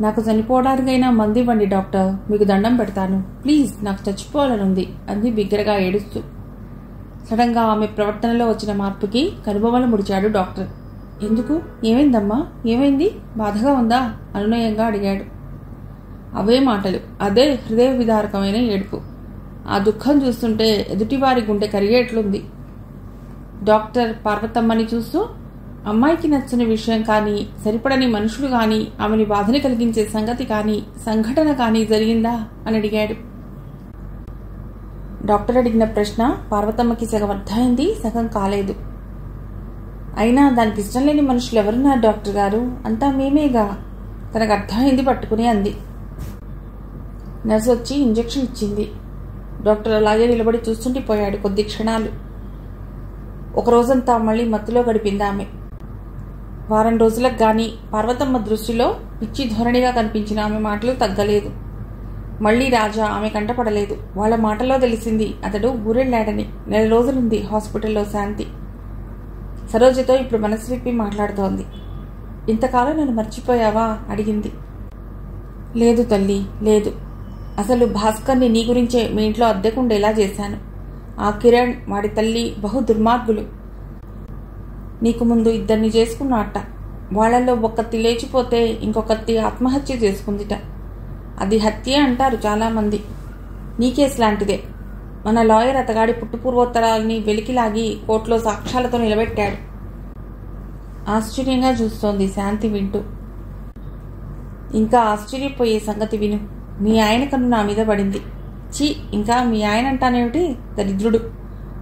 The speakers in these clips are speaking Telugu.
నాకు చనిపోవడానికైనా మంది ఇవ్వండి డాక్టర్. మీకు దండం పెడతాను. ప్లీజ్ నాకు చచ్చిపోవాలనుంది అంది బిగ్గరగా ఏడుస్తూ. సడన్గా ఆమె ప్రవర్తనలో వచ్చిన మార్పుకి కనుబొమ్మలు ముడిచాడు డాక్టర్. ఎందుకు? ఏమైందమ్మా? ఏమైంది? బాధగా ఉందా? అనునయంగా అడిగాడు. అవే మాటలు. అదే హృదయ విదారకమైన ఏడుపు. ఆ దుఃఖం చూస్తుంటే ఎదుటివారి గుండె కరిగేట్లుంది. డాక్టర్ పార్వతమ్మని చూస్తూ అమ్మాయికి నచ్చని విషయం కానీ సరిపడని మనుషులు కానీ ఆమెని బాధని కలిగించే సంగతి కానీ సంఘటన కానీ జరిగిందా? అని అడిగాడు. డాక్టర్ అడిగిన ప్రశ్న పార్వతమ్మకి సగం అర్థమైంది సగం కాలేదు. అయినా దానికి ఇష్టం లేని మనుషులు ఎవరున్నారు డాక్టర్ గారు? అంతా మేమేగా? తనకు అర్థమైంది పట్టుకుని అంది. నర్సు వచ్చి ఇంజెక్షన్ ఇచ్చింది. డాక్టర్ అలాగే నిలబడి చూస్తుండిపోయాడు కొద్ది క్షణాలు. ఒక రోజంతా మళ్ళీ మత్తులో గడిపింది ఆమె. వారం రోజులకు గాని పార్వతమ్మ దృష్టిలో పిచ్చి ధోరణిగా కనిపించిన ఆమె మాటలు తగ్గలేదు. మళ్ళీ రాజా ఆమె కంటపడలేదు. వాళ్ళ మాటలో తెలిసింది అతడు ఊరెళ్ళాడని. నెల రోజులుంది హాస్పిటల్లో శాంతి. సరోజతో ఇప్పుడు మనసు విప్పి మాట్లాడుతోంది. ఇంతకాలం నన్ను మర్చిపోయావా? అడిగింది. లేదు తల్లి లేదు. అసలు భాస్కర్ని నీ గురించే మీ ఇంట్లో అద్దెకుండేలా చేశాను. ఆ కిరణ్ వాడి తల్లి బహు దుర్మార్గులు. నీకు ముందు ఇద్దరిని చేసుకున్నట్ట వాళ్ళల్లో ఒక్కత్తి లేచిపోతే ఇంకొకత్తి ఆత్మహత్య చేసుకుందిట. అది హత్యే అంటారు చాలామంది. నీ కేసు లాంటిదే మన లాయర్ అతగాడి పుట్టుపూర్వోత్తరాలని వెలికిలాగి కోర్టులో సాక్ష్యాలతో నిలబెట్టాడు. ఆశ్చర్యంగా చూస్తోంది శాంతి వింటూ. ఇంకా ఆశ్చర్యపోయే సంగతి విను. మీ ఆయన కన్ను నా మీద పడింది. ఛీ ఇంకా మీ ఆయన అంటానేమిటి? దరిద్రుడు.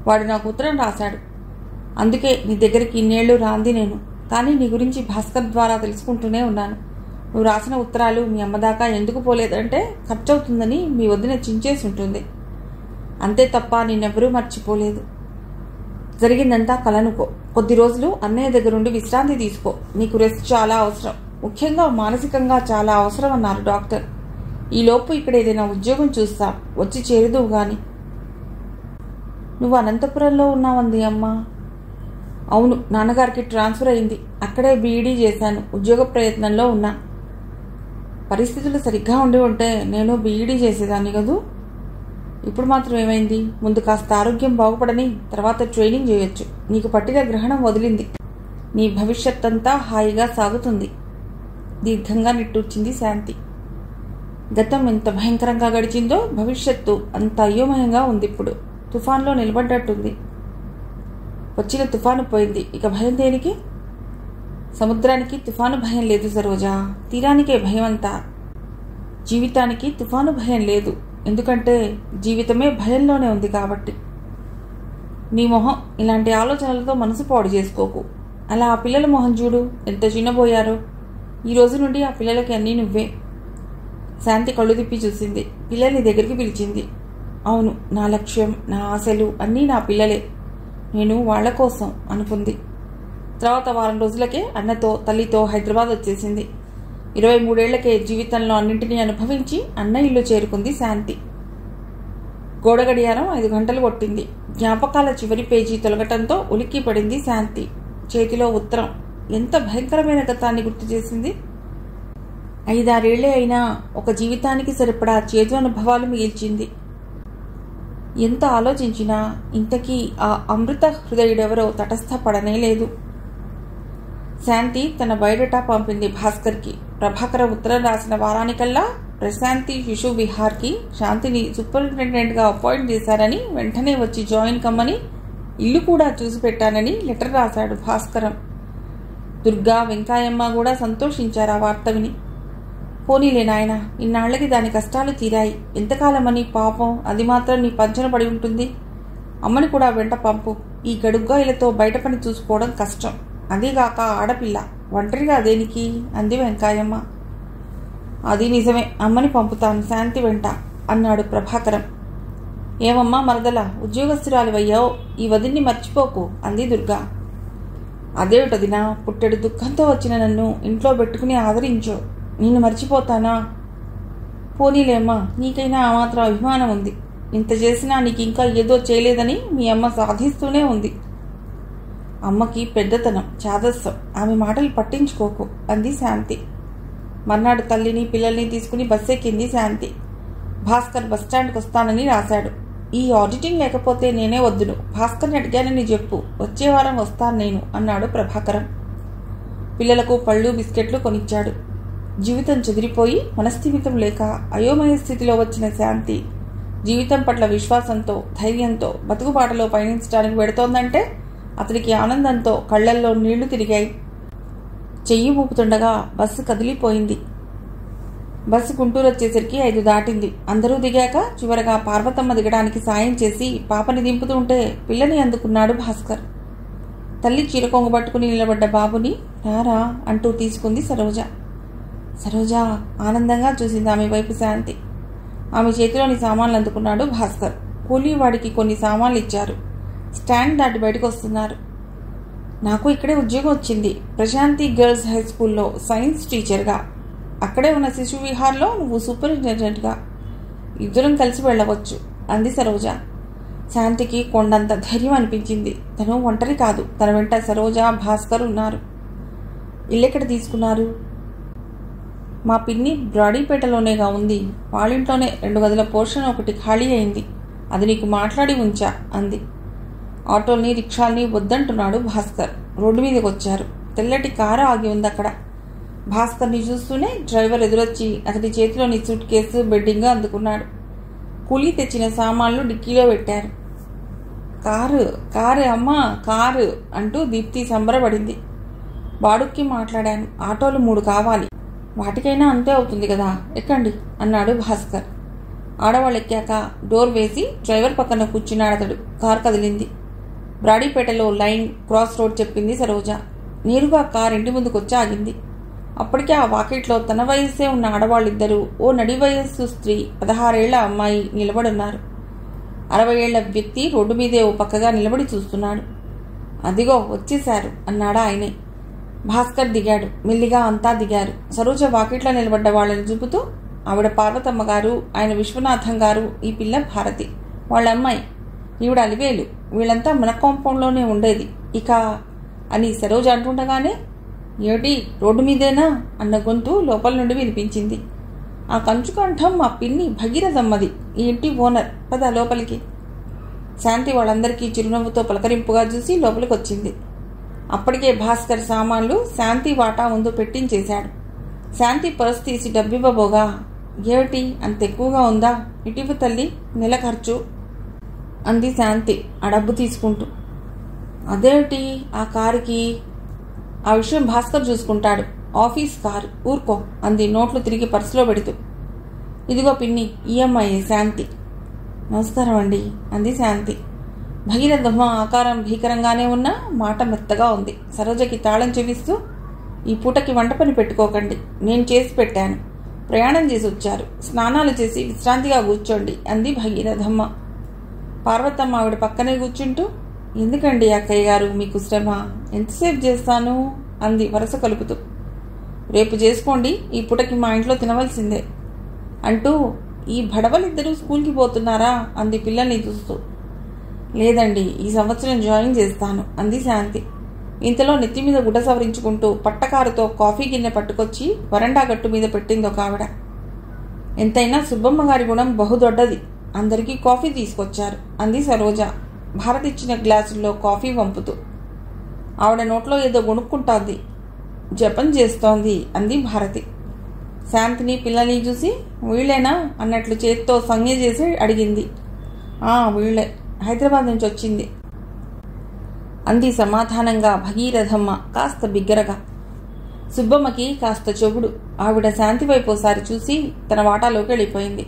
వాడు నాకు ఉత్తరం రాశాడు. అందుకే నీ దగ్గరికి ఇన్నేళ్ళు రాంది నేను. కానీ నీ గురించి భాస్కర్ ద్వారా తెలుసుకుంటూనే ఉన్నాను. నువ్వు రాసిన ఉత్తరాలు మీ అమ్మదాకా ఎందుకు పోలేదంటే ఖర్చవుతుందని మీ వదిన చించేసి ఉంటుంది అంతే తప్ప నిన్నెవరూ మర్చిపోలేదు. జరిగిందంతా కలనుకో. కొద్ది రోజులు అన్నయ్య దగ్గరుండి విశ్రాంతి తీసుకో. నీకు రెస్ట్ చాలా అవసరం. ముఖ్యంగా మానసికంగా చాలా అవసరం అన్నారు డాక్టర్. ఈలోపు ఇక్కడ ఏదైనా ఉద్యోగం చూస్తా. వచ్చి చేరుదువు గాని. నువ్వు అనంతపురంలో ఉన్నావంది అమ్మా. అవును నాన్నగారికి ట్రాన్స్ఫర్ అయింది. అక్కడే బీఈడీ చేశాను. ఉద్యోగ ప్రయత్నంలో ఉన్నా. పరిస్థితులు సరిగ్గా ఉండి ఉంటే నేను బీఈడీ చేసేదాన్ని కదూ? ఇప్పుడు మాత్రం ఏమైంది? ముందు కాస్త ఆరోగ్యం బాగుపడని తర్వాత ట్రైనింగ్ చేయొచ్చు. నీకు పట్టిన గ్రహణం వదిలింది. నీ భవిష్యత్ అంతా హాయిగా సాగుతుంది. దీర్ఘంగా నిట్టూర్చింది శాంతి. గతం ఎంత భయంకరంగా గడిచిందో భవిష్యత్తు అంత అయోమయంగా ఉంది ఇప్పుడు తుఫాన్లో నిలబడ్డట్టుంది. వచ్చిన తుఫాను పోయింది. ఇక భయం దేనికి? సముద్రానికి తుఫాను భయం లేదు సరోజా. తీరానికే భయం అంతా జీవితానికి తుఫాను భయం లేదు. ఎందుకంటే జీవితమే భయంలోనే ఉంది కాబట్టి. నీ మొహం ఇలాంటి ఆలోచనలతో మనసు పాడు చేసుకోకు. అలా ఆ పిల్లల మొహం చూడు. ఎంత చిన్నబోయారో. ఈ రోజు నుండి ఆ పిల్లలకి అన్నీ నువ్వే. శాంతి కళ్ళు తిప్పి చూసింది. పిల్లల్ని దగ్గరికి పిలిచింది. అవును నా లక్ష్యం నా ఆశలు అన్నీ నా పిల్లలే. నేను వాళ్ళ కోసం అనుకుంది. తర్వాత వారం రోజులకే అన్నతో తల్లితో హైదరాబాద్ వచ్చేసింది. ఇరవై మూడేళ్ళకే జీవితంలో అన్నింటినీ అనుభవించి అన్న ఇల్లు చేరుకుంది శాంతి. గోడ గడియారం ఐదు గంటలు కొట్టింది. జ్ఞాపకాల చివరి పేజీ తొలగటంతో ఉలిక్కి పడింది శాంతి. చేతిలో ఉత్తరం ఎంత భయంకరమైన గతాన్ని గుర్తు చేసింది. ఐదారేళ్ళే అయినా ఒక జీవితానికి సరిపడా చేదు అనుభవాలు మిగిల్చింది. ఎంత ఆలోచించినా ఇంతకీ ఆ అమృత హృదయుడెవరో తటస్థపడనే లేదు. శాంతి తన బయోడేటా పంపింది భాస్కర్కి. ప్రభాకర ఉత్తరం రాసిన వారానికల్లా ప్రశాంతి శిశు విహార్కి శాంతిని సూపరింటెండెంట్గా అపాయింట్ చేశారని వెంటనే వచ్చి జాయిన్ కమ్మని ఇల్లు కూడా చూసి పెట్టానని లెటర్ రాశాడు భాస్కరం. దుర్గా వెంకాయమ్మ కూడా సంతోషించారు ఆ వార్త విని. పోనీలే నాయన ఇన్నాళ్ళకి దాని కష్టాలు తీరాయి. ఎంతకాలమని పాపం అది మాత్రం నీ పంచన పడి ఉంటుంది. అమ్మని కూడా వెంట పంపు. ఈ గడుగ్గాయలతో బయట పని చూసుకోవడం కష్టం. అదీగాక ఆడపిల్ల ఒంటరిగా దేనికి? అంది వెంకాయమ్మ అది నిజమే అమ్మని పంపుతాను శాంతి వెంట అన్నాడు ప్రభాకరం. ఏమమ్మా మరదల ఉద్యోగస్తురాలివయ్యావు ఈ వదిన్ని మర్చిపోకు అంది దుర్గా. అదేమిటదినా పుట్టెడు దుఃఖంతో వచ్చిన నన్ను ఇంట్లో పెట్టుకుని ఆదరించో. నిన్ను మర్చిపోతానా? పోనీలేమ్మా నీకైనా ఆ మాత్రం అభిమానం ఉంది. ఇంత చేసినా నీకు ఇంకా ఏదో చేయలేదని మీ అమ్మ సాధిస్తూనే ఉంది. అమ్మకి పెద్దతనం చాదస్సం ఆమె మాటలు పట్టించుకోకు అంది శాంతి. మర్నాడు తల్లిని పిల్లల్ని తీసుకుని బస్ ఎక్కింది శాంతి. భాస్కర్ బస్టాండ్కి వస్తానని రాశాడు. ఈ ఆడిటింగ్ లేకపోతే నేనే వద్దును. భాస్కర్ని అడిగానని చెప్పు. వచ్చే వారం వస్తాను నేను అన్నాడు ప్రభాకరం. పిల్లలకు పళ్ళు బిస్కెట్లు కొనిచ్చాడు. జీవితం చెదిరిపోయి మనస్థిమితం లేక అయోమయ స్థితిలో వచ్చిన శాంతి జీవితం పట్ల విశ్వాసంతో ధైర్యంతో బతుకుబాటలో పయనించడానికి పెడుతోందంటే అతనికి ఆనందంతో కళ్ళల్లో నీళ్ళు తిరిగాయి. చెయ్యి ఊపుతుండగా బస్సు కదిలిపోయింది. బస్సు గుంటూరు వచ్చేసరికి ఐదు దాటింది. అందరూ దిగాక చివరగా పార్వతమ్మ దిగడానికి సాయం చేసి పాపని దింపుతుంటే పిల్లని అందుకున్నాడు భాస్కర్. తల్లి చీర కొంగు పట్టుకుని నిలబడ్డ బాబుని రారా అంటూ తీసుకుంది సరోజ. సరోజ ఆనందంగా చూసింది ఆమె వైపు శాంతి. ఆమె చేతిలోని సామాన్లు అందుకున్నాడు భాస్కర్. కూలీ వాడికి కొన్ని సామాన్లు ఇచ్చారు. స్టాండ్ దాటి బయటకు వస్తున్నారు. నాకు ఇక్కడే ఉద్యోగం వచ్చింది. ప్రశాంతి గర్ల్స్ హై స్కూల్లో సైన్స్ టీచర్గా. అక్కడే ఉన్న శిశు విహార్లో నువ్వు సూపరింటెండెంట్గా. ఇద్దరం కలిసి వెళ్ళవచ్చు. అంది సరోజ. శాంతికి కొండంత ధైర్యం అనిపించింది. తను ఒంటరి కాదు. తన వెంట సరోజ భాస్కర్ ఉన్నారు. ఇల్లెక్కడ తీసుకున్నారు? మా పిన్ని బ్రాడీపేటలోనేగా ఉంది. వాళ్ళింట్లోనే రెండు గదుల పోర్షన్ ఒకటి ఖాళీ అయింది. అది నీకు మాట్లాడి ఉంచా అంది. ఆటోల్ని రిక్షాల్ని వద్దంటున్నాడు భాస్కర్. రోడ్డు మీదకి వచ్చారు తెల్లటి కారు ఆగి ఉంది అక్కడ భాస్కర్ని చూస్తూనే డ్రైవర్ ఎదురొచ్చి అతని చేతిలోని సూట్ కేసు బెడ్డింగ్ అందుకున్నాడు. కూలీ తెచ్చిన సామాన్లు డిక్కీలో పెట్టారు. కారు కారు అమ్మా కారు అంటూ దీప్తి సంబరపడింది. బాడుక్కి మాట్లాడాను. ఆటోలు మూడు కావాలి. వాటికైనా అంతే అవుతుంది కదా? ఎక్కండి అన్నాడు భాస్కర్. ఆడవాళ్ళు ఎక్కాక డోర్ వేసి డ్రైవర్ పక్కన కూర్చున్నాడు అతడు కారు కదిలింది. బ్రాడీపేటలో లైన్ క్రాస్ రోడ్ చెప్పింది సరోజ. నేరుగా కార్ ఇంటి ముందుకు వచ్చి ఆగింది. అప్పటికే ఆ వాకిట్లో తన వయస్సే ఉన్న ఆడవాళ్ళిద్దరూ ఓ నడి వయస్సు స్త్రీ పదహారేళ్ళ అమ్మాయి నిలబడున్నారు. అరవై ఏళ్ళ వ్యక్తి రోడ్డు మీదే ఓ పక్కగా నిలబడి చూస్తున్నాడు. అదిగో వచ్చేశారు అన్నాడా ఆయనే. భాస్కర్ దిగాడు. మెల్లిగా అంతా దిగారు. సరోజ వాకిట్లో నిలబడ్డ వాళ్ళని చూపుతూ ఆవిడ పార్వతమ్మ గారు ఆయన విశ్వనాథం గారు ఈ పిల్ల భారతి. వాళ్ళ అమ్మాయి. ఈవిడ అలివేలు. వీళ్ళంతా మన కాంపౌండ్లోనే ఉండేది. ఇక అని సరోజ అంటుండగానే ఏమిటి? రోడ్డు మీదేనా? అన్న గొంతు లోపల నుండి వినిపించింది. ఆ కంచుకంఠం మా పిన్ని భగీరథమ్మది. ఈ ఇంటి ఓనర్. పద లోపలికి. శాంతి వాళ్ళందరికీ చిరునవ్వుతో పలకరింపుగా చూసి లోపలికి వచ్చింది అప్పటికే భాస్కర్ సామాన్లు శాంతి వాటా ముందు పెట్టించేశాడు. శాంతి పర్స్ తీసి డబ్బివ్వబోగా ఏమిటి? అంత ఎక్కువగా ఉందా? ఇటీవ తల్లి నెల ఖర్చు అంది శాంతి ఆ డబ్బు తీసుకుంటూ. అదేమిటి? ఆ కారుకి? ఆ విషయం భాస్కర్ చూసుకుంటాడు. Office car. ఊరుకో అంది నోట్లు తిరిగి పర్సులో పెడుతూ. ఇదిగో పిన్ని ఈఎంఐ శాంతి. నమస్కారం అండి అంది శాంతి. భగీరథమ్మ ఆకారం భీకరంగానే ఉన్నా మాట మెత్తగా ఉంది. సరోజకి తాళం చెవిస్తూ ఈ పూటకి వంట పని పెట్టుకోకండి. నేను చేసి పెట్టాను. ప్రయాణం చేసి వచ్చారు. స్నానాలు చేసి విశ్రాంతిగా కూర్చోండి అంది భగీరథమ్మ. పార్వతమ్మ ఆవిడ పక్కనే కూర్చుంటూ ఎందుకండి అక్కయ్య గారు మీకు శ్రమ? ఎంతసేపు చేస్తాను? అంది వరుస కలుపుతూ. రేపు చేసుకోండి. ఈ పూటకి మా ఇంట్లో తినవలసిందే అంటూ ఈ భడవలిద్దరూ స్కూల్కి పోతున్నారా? అంది పిల్లల్ని చూస్తూ. లేదండి ఈ సంవత్సరం జాయిన్ చేస్తాను అంది శాంతి. ఇంతలో నెత్తి మీద గుడ్డ సవరించుకుంటూ పట్టకారుతో కాఫీ గిన్నె పట్టుకొచ్చి వరండా గట్టు మీద పెట్టింది ఒక ఆవిడ. ఎంతైనా సుబ్బమ్మ గారి గుణం బహుదొడ్డది అందరికీ కాఫీ తీసుకొచ్చారు అంది సరోజ భారత్ ఇచ్చిన గ్లాసుల్లో కాఫీ వంపుతూ. ఆవిడ నోట్లో ఏదో గొణుక్కుంటోంది. జపం చేస్తోంది అంది భారతి. శాంతిని పిల్లల్ని చూసి వీళ్ళేనా? అన్నట్లు చేత్తో సంజ్ఞ చేసి అడిగింది. ఆ వీళ్ళే. హైదరాబాద్ నుంచి వచ్చింది. అంది సమాధానంగా భగీరథమ్మ కాస్త బిగ్గరగా. సుబ్బమ్మకి కాస్త చెవుడు. ఆవిడ శాంతి వైపు ఒకసారి చూసి తన వాటాలోకి వెళ్ళిపోయింది.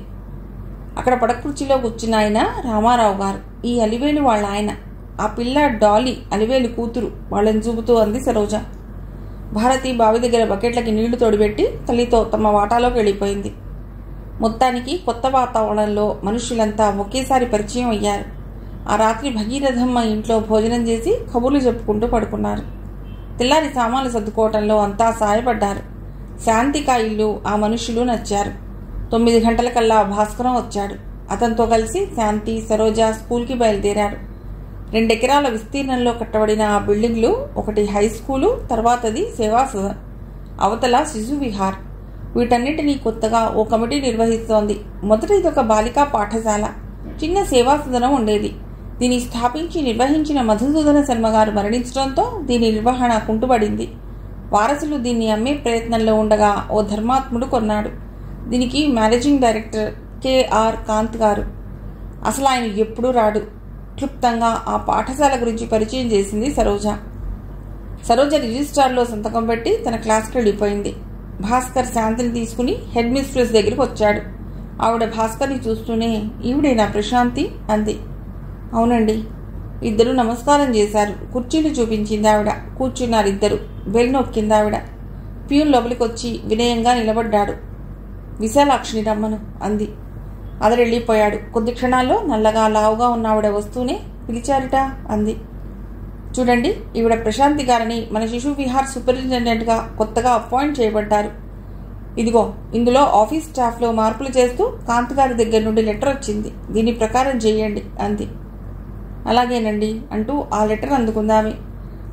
అక్కడ పడకుర్చీలో కూర్చున్న ఆయన రామారావు గారు. ఈ అలివేలు వాళ్ళ ఆయన. ఆ పిల్ల డాలీ అలివేలు కూతురు. వాళ్ళని చూపుతూ అంది సరోజ. భారతి బావి దగ్గర బకెట్లకి నీళ్ళు తోడిపెట్టి తల్లితో తమ వాటాలోకి వెళ్ళిపోయింది. మొత్తానికి కొత్త వాతావరణంలో మనుషులంతా ఒకేసారి పరిచయం అయ్యారు. ఆ రాత్రి భగీరథమ్మ ఇంట్లో భోజనం చేసి కబుర్లు చెప్పుకుంటూ పడుకున్నారు. తెల్లారి సామాన్లు సర్దుకోవటంలో అంతా సాయపడ్డారు. శాంతికా ఇల్లు ఆ మనుషులు నచ్చారు. తొమ్మిది గంటలకల్లా భాస్కరం వచ్చాడు. అతనితో కలిసి శాంతి సరోజ స్కూల్కి బయలుదేరారు. రెండెకరాల విస్తీర్ణంలో కట్టబడిన ఆ బిల్డింగ్లు ఒకటి హై స్కూలు తర్వాతది సేవా సదన్ అవతల శిశు విహార్. వీటన్నిటినీ కొత్తగా ఓ కమిటీ నిర్వహిస్తోంది. మొదట ఇదొక బాలికా పాఠశాల. చిన్న సేవా సదనం ఉండేది. దీన్ని స్థాపించి నిర్వహించిన మధుసూదన శర్మ గారు మరణించడంతో దీని నిర్వహణ కుంటుపడింది. వారసులు దీన్ని అమ్మే ప్రయత్నంలో ఉండగా ఓ ధర్మాత్ముడు కొన్నాడు. దీనికి మేనేజింగ్ డైరెక్టర్ కేఆర్ కాంత్ గారు. అసలు ఆయన ఎప్పుడూ రాడు. క్లుప్తంగా ఆ పాఠశాల గురించి పరిచయం చేసింది సరోజ. సరోజ రిజిస్ట్రార్లో సంతకం పెట్టి తన క్లాస్కి వెళ్ళిపోయింది. భాస్కర్ శాంతిని తీసుకుని హెడ్ మిస్ట్రెస్ దగ్గరికి వచ్చాడు. ఆవిడ భాస్కర్ని చూస్తూనే ఈవిడేనా ప్రశాంతి? అంది. అవునండి. ఇద్దరు నమస్కారం చేశారు. కుర్చీలు చూపించింది ఆవిడ. కూర్చున్నారు ఇద్దరు బెల్ నొక్కింది ఆవిడ. ప్యూన్ లోపలికి వచ్చి వినయంగా నిలబడ్డాడు. విశాలాక్షిని రమ్మను అంది. అతడు వెళ్ళిపోయాడు కొద్ది క్షణాల్లో నల్లగా లావుగా ఉన్న ఆవిడ వస్తూనే పిలిచారుట అంది. చూడండి ఈవిడ ప్రశాంతి గారిని మన శిశు విహార్ సూపరింటెండెంట్గా కొత్తగా అపాయింట్ చేయబడ్డారు. ఇదిగో ఇందులో ఆఫీస్ స్టాఫ్లో మార్పులు చేస్తూ కాంత్ గారి దగ్గర నుండి లెటర్ వచ్చింది. దీని ప్రకారం చేయండి అంది. అలాగేనండి అంటూ ఆ లెటర్ అందుకుందామి.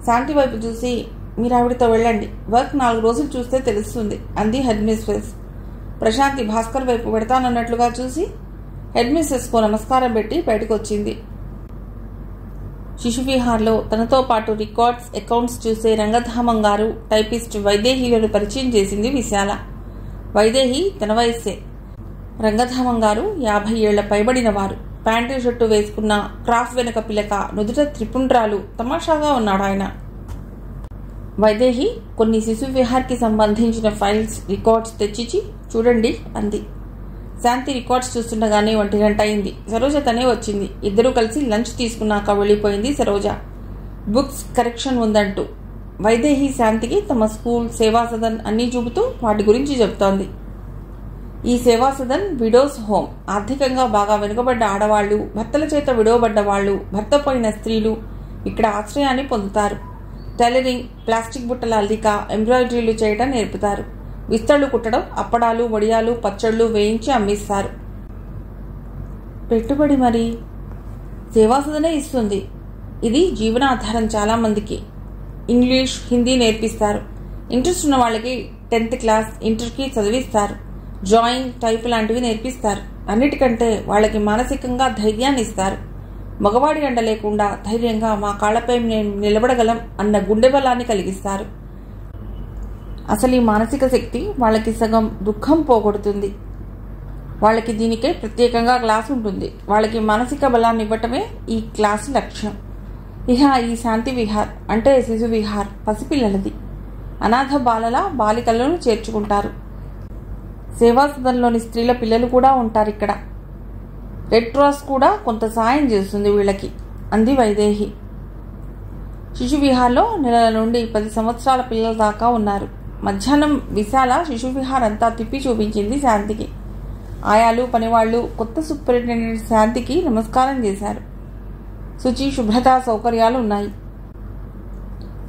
శాంతి వైపు చూసి మీరు ఆవిడతో వెళ్ళండి. వర్క్ నాలుగు రోజులు చూస్తే తెలుస్తుంది అంది హెడ్ మిస్ట్రెస్ ప్రశాంతి భాస్కర్ వైపు పెడతానన్నట్లుగా చూసి హెడ్మిస్ట్రెస్కు నమస్కారం పెట్టి బయటకు వచ్చింది శిశువిహార్లో తనతో పాటు రికార్డ్స్ అకౌంట్స్ చూసే రంగధామం గారు టైపిస్ట్ వైదేహిలను పరిచయం చేసింది విశాల. వైదేహి తన వయస్సే. రంగధామం గారు యాభై ఏళ్ళ పైబడిన వారు. ప్యాంటు షర్టు వేసుకున్న క్రాఫ్ వెనక పిలక నుదుట త్రిపుండ్రాలు తమాషాగా ఉన్నాడు ఆయన. వైదేహి కొన్ని శిశు విహార్కి సంబంధించిన ఫైల్స్ రికార్డ్స్ తెచ్చిచి చూడండి అంది. శాంతి రికార్డ్స్ చూస్తుండగానే ఒంటి గంట అయింది. సరోజ తనే వచ్చింది. ఇద్దరూ కలిసి లంచ్ తీసుకున్నాక వెళ్ళిపోయింది సరోజ. బుక్స్ కరెక్షన్ ఉందంటూ. వైదేహి శాంతికి తమ స్కూల్ సేవా సదన్ అన్నీ చూపుతూ వాటి గురించి చెబుతోంది ఈ సేవా సదన్ విడోస్ హోమ్. ఆర్థికంగా బాగా వెనుకబడ్డ ఆడవాళ్ళు భర్తల చేత విడవబడ్డ వాళ్ళు భర్త పోయిన స్త్రీలు ఇక్కడ ఆశ్రయాన్ని పొందుతారు. టైలరింగ్ ప్లాస్టిక్ బుట్టల అల్లిక ఎంబ్రాయిడరీలు చేయడం నేర్పుతారు. విస్తళ్ళు కుట్టడం అప్పడాలు వడియాలు పచ్చళ్ళు వేయించి అమ్మిస్తారు. పెట్టుబడి మరి సేవాసదనే ఇస్తుంది. ఇది జీవనాధారం చాలా మందికి. ఇంగ్లీష్ హిందీ నేర్పిస్తారు. ఇంట్రెస్ట్ ఉన్న వాళ్ళకి టెన్త్ క్లాస్ ఇంటర్కి చదివిస్తారు. డ్రాయింగ్ టైప్ లాంటివి నేర్పిస్తారు. అన్నిటికంటే వాళ్ళకి మానసికంగా ధైర్యాన్ని ఇస్తారు మగవాడి అండ లేకుండా ధైర్యంగా మా కాళ్ళపై మేము నిలబడగలం అన్న గుండె బలాన్ని కలిగిస్తారు. అసలు ఈ మానసిక శక్తి వాళ్ళకి సగం దుఃఖం పోగొడుతుంది. వాళ్ళకి దీనికే ప్రత్యేకంగా క్లాస్ ఉంటుంది. వాళ్ళకి మానసిక బలాన్ని ఇవ్వటమే ఈ క్లాసు లక్ష్యం. ఇహ ఈ శాంతి విహార్ అంటే శిశు విహార్ పసిపిల్లలది. అనాథ బాలల బాలికలను చేర్చుకుంటారు. సేవాసదంలోని స్త్రీల పిల్లలు కూడా ఉంటారు ఇక్కడ. రెడ్ క్రాస్ కూడా కొంత సాయం చేస్తుంది వీళ్ళకి. అంది వైదేహి. శిశువిహార్లో నెలల నుండి పది సంవత్సరాల పిల్లల దాకా ఉన్నారు. మధ్యాహ్నం విశాల శిశువిహార్ అంతా తిప్పి చూపించింది శాంతికి. ఆయాలు పనివాళ్ళు కొత్త సూపరింటెండెంట్ శాంతికి నమస్కారం చేశారు. శుచి శుభ్రత సౌకర్యాలు ఉన్నాయి.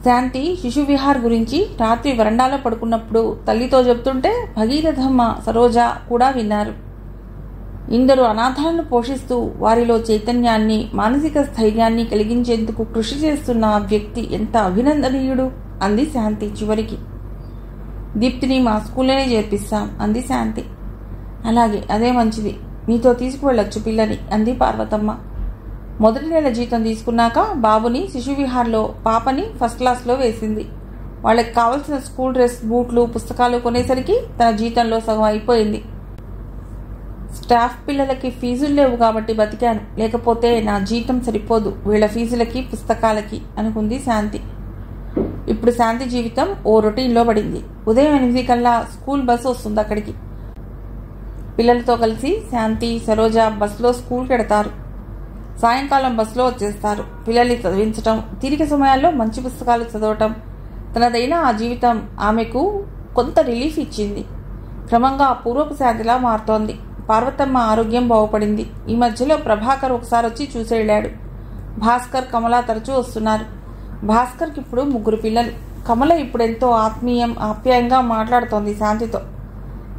శాంతి శిశువిహార్ గురించి రాత్రి వరండాలో పడుకున్నప్పుడు తల్లితో చెప్తుంటే భగీరథమ్మ సరోజ కూడా విన్నారు. ఇందరు అనాథాలను పోషిస్తూ వారిలో చైతన్యాన్ని మానసిక స్థైర్యాన్ని కలిగించేందుకు కృషి చేస్తున్న ఆ వ్యక్తి ఎంత అభినందనీయుడు? అంది శాంతి చివరికి. దీప్తిని మా స్కూల్లోనే చేర్పిస్తాం అంది శాంతి. అలాగే అదే మంచిది. మీతో తీసుకువెళ్ళొచ్చు పిల్లని అంది పార్వతమ్మ. మొదటి నెల జీతం తీసుకున్నాక బాబుని శిశువిహార్లో పాపని ఫస్ట్ క్లాస్లో వేసింది. వాళ్ళకి కావలసిన స్కూల్ డ్రెస్ బూట్లు పుస్తకాలు కొనేసరికి తన జీతంలో సగం అయిపోయింది. స్టాఫ్ పిల్లలకి ఫీజులు లేవు కాబట్టి బతికాను. లేకపోతే నా జీతం సరిపోదు. వీళ్ళ ఫీజులకి పుస్తకాలకి అనుకుంది శాంతి. ఇప్పుడు శాంతి జీవితం ఓ రొటీన్లో పడింది. ఉదయం ఎనిమిది కల్లా స్కూల్ బస్సు వస్తుంది అక్కడికి. పిల్లలతో కలిసి శాంతి సరోజ బస్సులో స్కూల్కి వెడతారు సాయంకాలం బస్సులో వచ్చేస్తారు. పిల్లల్ని చదివించటం తీరిక సమయాల్లో మంచి పుస్తకాలు చదవటం. తనదైన ఆ జీవితం ఆమెకు కొంత రిలీఫ్ ఇచ్చింది. క్రమంగా పూర్వపు శాంతిలా మారుతోంది. పార్వతమ్మ ఆరోగ్యం బాగుపడింది. ఈ మధ్యలో ప్రభాకర్ ఒకసారి వచ్చి చూసేళ్ళాడు. భాస్కర్ కమల తరచూ వస్తున్నారు. భాస్కర్కి ఇప్పుడు ముగ్గురు పిల్లలు. కమల ఇప్పుడు ఎంతో ఆత్మీయం ఆప్యాయంగా మాట్లాడుతోంది శాంతితో.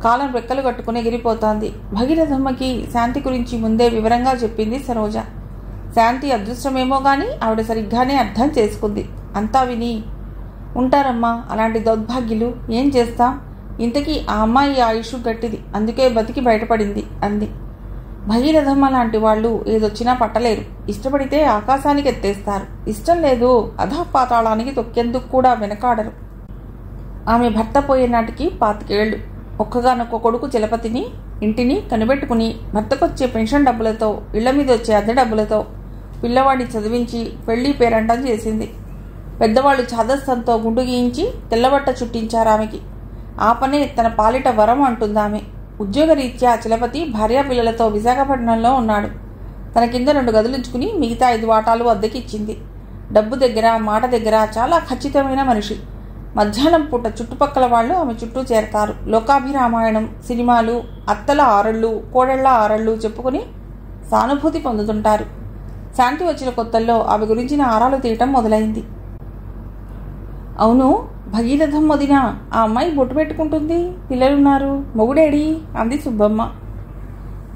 కాలం రెక్కలు కట్టుకుని ఎగిరిపోతోంది. భగీరథమ్మకి శాంతి గురించి ముందే వివరంగా చెప్పింది సరోజ. శాంతి అదృష్టమేమో కానీ ఆవిడ సరిగ్గానే అర్థం చేసుకుంది. అంతా విని ఉంటారమ్మా అలాంటి దౌర్భాగ్యులు ఏం చేస్తాం? ఇంతకీ ఆ అమ్మాయి ఆయుష్ గట్టిది అందుకే బతికి బయటపడింది అంది. భగీరథమ్మ లాంటి వాళ్ళు ఏదొచ్చినా పట్టలేరు. ఇష్టపడితే ఆకాశానికి ఎత్తేస్తారు. ఇష్టం లేదు అధపాతాళానికి తొక్కేందుకు కూడా వెనకాడరు. ఆమె భర్త పోయే నాటికి పాతికేళ్ళు ఒక్కగానొక్క కొడుకు చలపతిని ఇంటిని కనిపెట్టుకుని భర్తకొచ్చే పెన్షన్ డబ్బులతో ఇళ్ళ మీద వచ్చే అద్దె డబ్బులతో పిల్లవాడిని చదివించి పెళ్ళి పేరంటం చేసింది. పెద్దవాళ్ళు చాదస్తంతో గుండు గీయించి తెల్లబట్ట చుట్టించారు ఆమెకి. ఆ పనే తన పాలిట వరం అంటుందామె ఉద్యోగరీత్యా చలపతి భార్యా పిల్లలతో విశాఖపట్నంలో ఉన్నాడు. తన కింద రెండు గదులుంచుకుని మిగతా ఐదు వాటాలు అద్దెకిచ్చింది. డబ్బు దగ్గర మాట దగ్గర చాలా ఖచ్చితమైన మనిషి. మధ్యాహ్నం పూట చుట్టుపక్కల వాళ్ళు ఆమె చుట్టూ చేరతారు. లోకాభిరామాయణం సినిమాలు అత్తల ఆరళ్ళు కోడళ్ళ ఆరళ్ళు చెప్పుకుని సానుభూతి పొందుతుంటారు. శాంతి వచ్చిన కొత్తల్లో ఆమె గురించిన ఆరాలు తీయటం మొదలైంది. అవును భగీరథం వదిన ఆ అమ్మాయి బొట్టు పెట్టుకుంటుంది. పిల్లలున్నారు. మొగుడేడి? అంది సుబ్బమ్మ.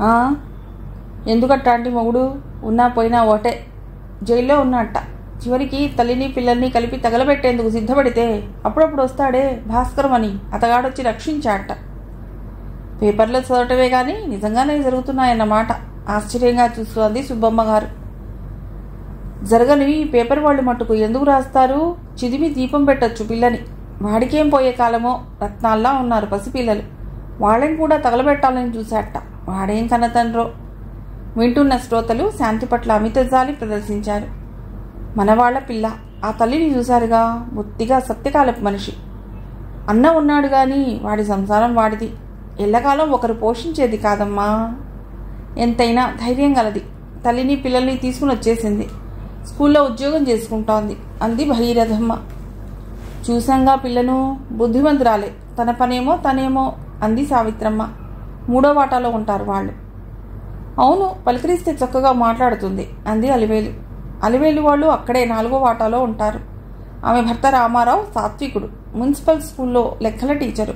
ఎందుకట్ట ఎందుకట్టాంటి మొగుడు? ఉన్నా పోయినా ఒకటే జైల్లో ఉన్నట్ట. చివరికి తల్లిని పిల్లల్ని కలిపి తగలబెట్టేందుకు సిద్ధపడితే అప్పుడప్పుడు వస్తాడే భాస్కరం అని అతగాడొచ్చి రక్షించాట పేపర్లో చదవటమే కానీ నిజంగానే జరుగుతున్నాయన్నమాట. ఆశ్చర్యంగా చూస్తూ అంది సుబ్బమ్మ గారు. జరగనివి. ఈ పేపర్ వాళ్ళు మట్టుకు ఎందుకు రాస్తారు? చిదిమి దీపం పెట్టొచ్చు పిల్లని. వాడికేం పోయే కాలమో? రత్నాల్లా ఉన్నారు పసిపిల్లలు. వాళ్ళని కూడా తగలబెట్టాలని చూశాట వాడేం కనతండ్రో? వింటున్న శ్రోతలు శాంతి పట్ల అమిత జాలి ప్రదర్శించారు. మనవాళ్ళ పిల్ల ఆ తల్లిని చూశారుగా. బొత్తిగా సత్యకాలపు మనిషి. అన్న ఉన్నాడు గాని వాడి సంసారం వాడిది. ఎల్లకాలం ఒకరు పోషించేది కాదమ్మా. ఎంతైనా ధైర్యం గలది. తల్లిని పిల్లల్ని తీసుకుని వచ్చేసింది స్కూల్లో ఉద్యోగం చేసుకుంటోంది. అంది భగీరథమ్మ. చూసంగా పిల్లను బుద్ధిమంతురాలే. తన పనేమో తనేమో అంది సావిత్రమ్మ. మూడో వాటాలో ఉంటారు వాళ్ళు. అవును పలకరిస్తే చక్కగా మాట్లాడుతుంది అంది అలివేలు. అలివేలు వాళ్ళు అక్కడే నాలుగో వాటాలో ఉంటారు. ఆమె భర్త రామారావు సాత్వికుడు మున్సిపల్ స్కూల్లో లెక్కల టీచరు.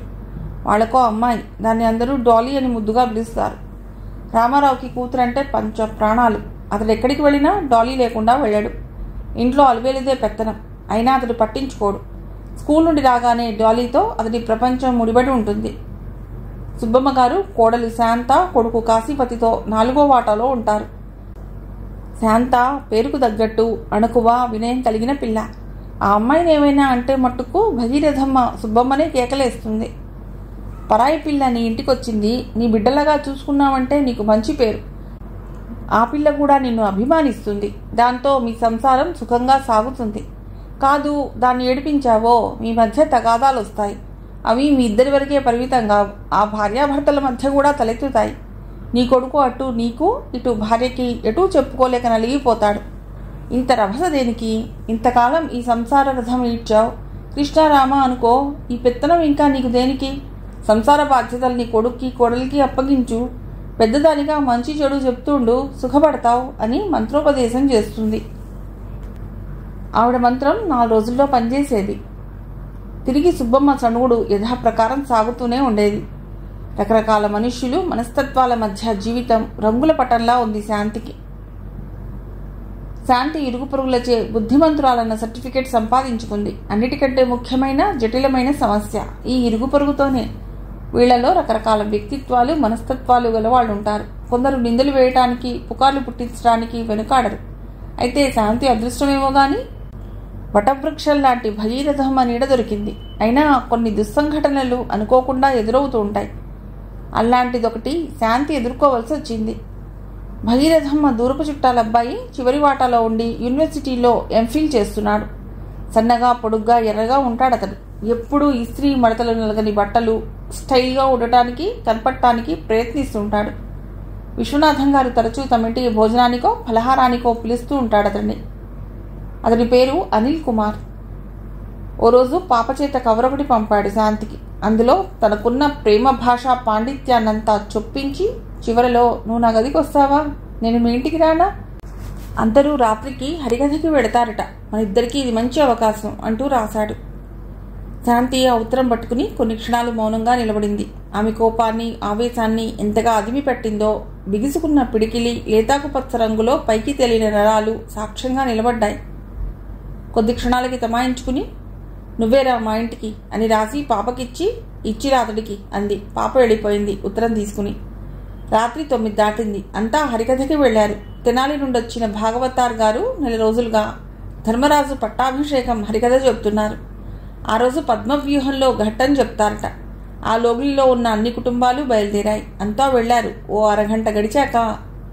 వాళ్ళకో అమ్మాయి దాన్ని అందరూ డాలీ అని ముద్దుగా పిలుస్తారు. రామారావుకి కూతురంటే పంచ ప్రాణాలు అతడు ఎక్కడికి వెళ్ళినా డాలీ లేకుండా వెళ్ళాడు. ఇంట్లో అలవేలిదే పెత్తనం. అయినా అతడు పట్టించుకోడు. స్కూల్ నుండి రాగానే డాలీతో అతడి ప్రపంచం ముడిబడి ఉంటుంది. సుబ్బమ్మ గారు కోడలు శాంత కొడుకు కాశీపతితో నాలుగో వాటాలో ఉంటారు. శాంత పేరుకు తగ్గట్టు అణుకువ వినయం కలిగిన పిల్ల. ఆ అమ్మాయిని ఏమైనా అంటే మట్టుకు భగీరథమ్మ సుబ్బమ్మనే కేకలేస్తుంది. పరాయి పిల్ల నీ ఇంటికొచ్చింది నీ బిడ్డలాగా చూసుకున్నావంటే నీకు మంచి పేరు. ఆ పిల్ల కూడా నిన్ను అభిమానిస్తుంది. దాంతో మీ సంసారం సుఖంగా సాగుతుంది. కాదు దాన్ని ఏడిపించావో మీ మధ్య తగాదాలు వస్తాయి అవి మీ ఇద్దరి వరకే పరిమితం కావు. ఆ భార్యాభర్తల మధ్య కూడా తలెత్తుతాయి. నీ కొడుకు అటు నీకు ఇటు భార్యకి ఎటూ చెప్పుకోలేక నలిగిపోతాడు. ఇంత రభస దేనికి? ఇంతకాలం ఈ సంసార రథం ఈడ్చావు కృష్ణారామ అనుకో ఈ పెత్తనం ఇంకా నీకు దేనికి? సంసార బాధ్యతలు నీ కొడుక్కి కోడలికి అప్పగించు. పెద్దదానిగా మంచి చెడు చెప్తుండు సుఖపడతావు అని మంత్రోపదేశం చేస్తుంది. ఆవిడ మంత్రం నాలుగు రోజుల్లో పనిచేసేది. తిరిగి సుబ్బమ్మ చనువుడు యథాప్రకారం సాగుతూనే ఉండేది. రకరకాల మనుష్యులు మనస్తత్వాల మధ్య జీవితం రంగుల పటంలా ఉంది శాంతికి. శాంతి ఇరుగు పొరుగులచే బుద్ధిమంతురాలన్న సర్టిఫికేట్ సంపాదించుకుంది. అన్నిటికంటే ముఖ్యమైన జటిలమైన సమస్య ఈ ఇరుగు పొరుగుతోనే. వీళ్ళలో రకరకాల వ్యక్తిత్వాలు మనస్తత్వాలు గలవాళ్ళు ఉంటారు కొందరు నిందలు వేయటానికి పుకార్లు పుట్టించడానికి వెనుకాడరు. అయితే శాంతి అదృష్టమేమో గాని వటవృక్షం లాంటి భగీరథమ్మ నీడ దొరికింది. అయినా కొన్ని దుస్సంఘటనలు అనుకోకుండా ఎదురవుతూ ఉంటాయి. అలాంటిదొకటి శాంతి ఎదుర్కోవలసి వచ్చింది. భగీరథమ్మ దూరపు చుట్టాల అబ్బాయి చివరి వాటాలో ఉండి యూనివర్సిటీలో ఎంఫిల్ చేస్తున్నాడు. సన్నగా పొడుగ్గా ఎర్రగా ఉంటాడు అతడు. ఎప్పుడూ ఇస్త్రీ మడతలు నలగని బట్టలు స్టైల్గా ఉండటానికి కనపడటానికి ప్రయత్నిస్తుంటాడు. విశ్వనాథం గారు తరచూ తమ ఇంటికి భోజనానికో ఫలహారానికో పిలుస్తూ ఉంటాడు అతన్ని అతని పేరు అనిల్ కుమార్. ఓ రోజు పాప చేత కవరొకటి పంపాడు శాంతికి. అందులో తనకున్న ప్రేమ భాషా పాండిత్యాన్నంతా చొప్పించి చివరలో నువ్వు నా గదికి వస్తావా నేను మీ ఇంటికి రానా? అందరూ రాత్రికి హరికథకి వెడతారట. మన ఇద్దరికీ ఇది మంచి అవకాశం అంటూ రాశాడు. శాంతి ఆ ఉత్తరం పట్టుకుని కొన్ని క్షణాలు మౌనంగా నిలబడింది. ఆమె కోపాన్ని ఆవేశాన్ని ఎంతగా అదిమి పెట్టిందో బిగుసుకున్న పిడికిలి లేతాకు పచ్చ రంగులో పైకి తేలిన నరాలు సాక్ష్యంగా నిలబడ్డాయి. కొద్ది క్షణాలకి తమాయించుకుని నువ్వేరా మా ఇంటికి? అని రాసి పాపకిచ్చి ఇచ్చిరా అతడికి అంది. పాప వెళ్ళిపోయింది. ఉత్తరం తీసుకుని రాత్రి తొమ్మిది దాటింది. అంతా హరికథకి వెళ్ళారు తెనాలి నుండి వచ్చిన భాగవతార్ గారు నెల రోజులుగా ధర్మరాజు పట్టాభిషేకం హరికథ చెబుతున్నారు. ఆ రోజు పద్మవ్యూహంలో ఘట్టం చెప్తారట. ఆ లోగుల్లో ఉన్న అన్ని కుటుంబాలు బయలుదేరాయి. అంతా వెళ్ళారు ఓ అరగంట గడిచాక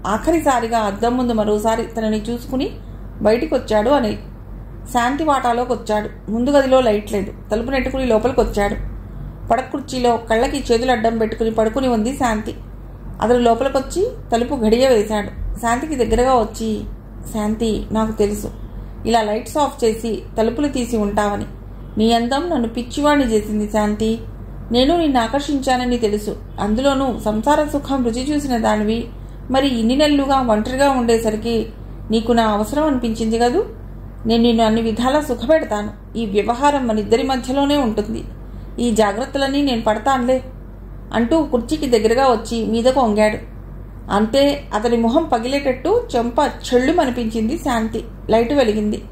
ఆఖరిసారిగా అద్దం ముందు మరోసారి తనని చూసుకుని బయటికి వచ్చాడు అనే శాంతి వాటాలోకి వచ్చాడు ముందు గదిలో లైట్ లేదు. తలుపు నెట్టుకుని లోపలికి వచ్చాడు పడకుర్చీలో కళ్ళకి చేతులు అడ్డం పెట్టుకుని పడుకుని ఉంది శాంతి. అతను లోపలికొచ్చి తలుపు గడియ వేశాడు. శాంతికి దగ్గరగా వచ్చి శాంతి నాకు తెలుసు. ఇలా లైట్స్ ఆఫ్ చేసి తలుపులు తీసి ఉంటావని. నీ అందం నన్ను పిచ్చివాణ్ణి చేసింది శాంతి. నేను నిన్ను ఆకర్షించానని తెలుసు. అందులోనూ సంసార సుఖం రుచి చూసిన దానివి. మరి ఇన్ని నెలలుగా ఒంటరిగా ఉండేసరికి నీకు నా అవసరం అనిపించింది కదూ? నేను నిన్ను అన్ని విధాలా సుఖపెడతాను. ఈ వ్యవహారం మన ఇద్దరి మధ్యలోనే ఉంటుంది. ఈ జాగ్రత్తలన్నీ నేను పడతానులే. అంటూ కుర్చీకి దగ్గరగా వచ్చి మీదకు వంగాడు అంతే అతని మొహం పగిలేటట్టు చెంప చెళ్ళు అనిపించింది శాంతి. లైట్ వెలిగింది.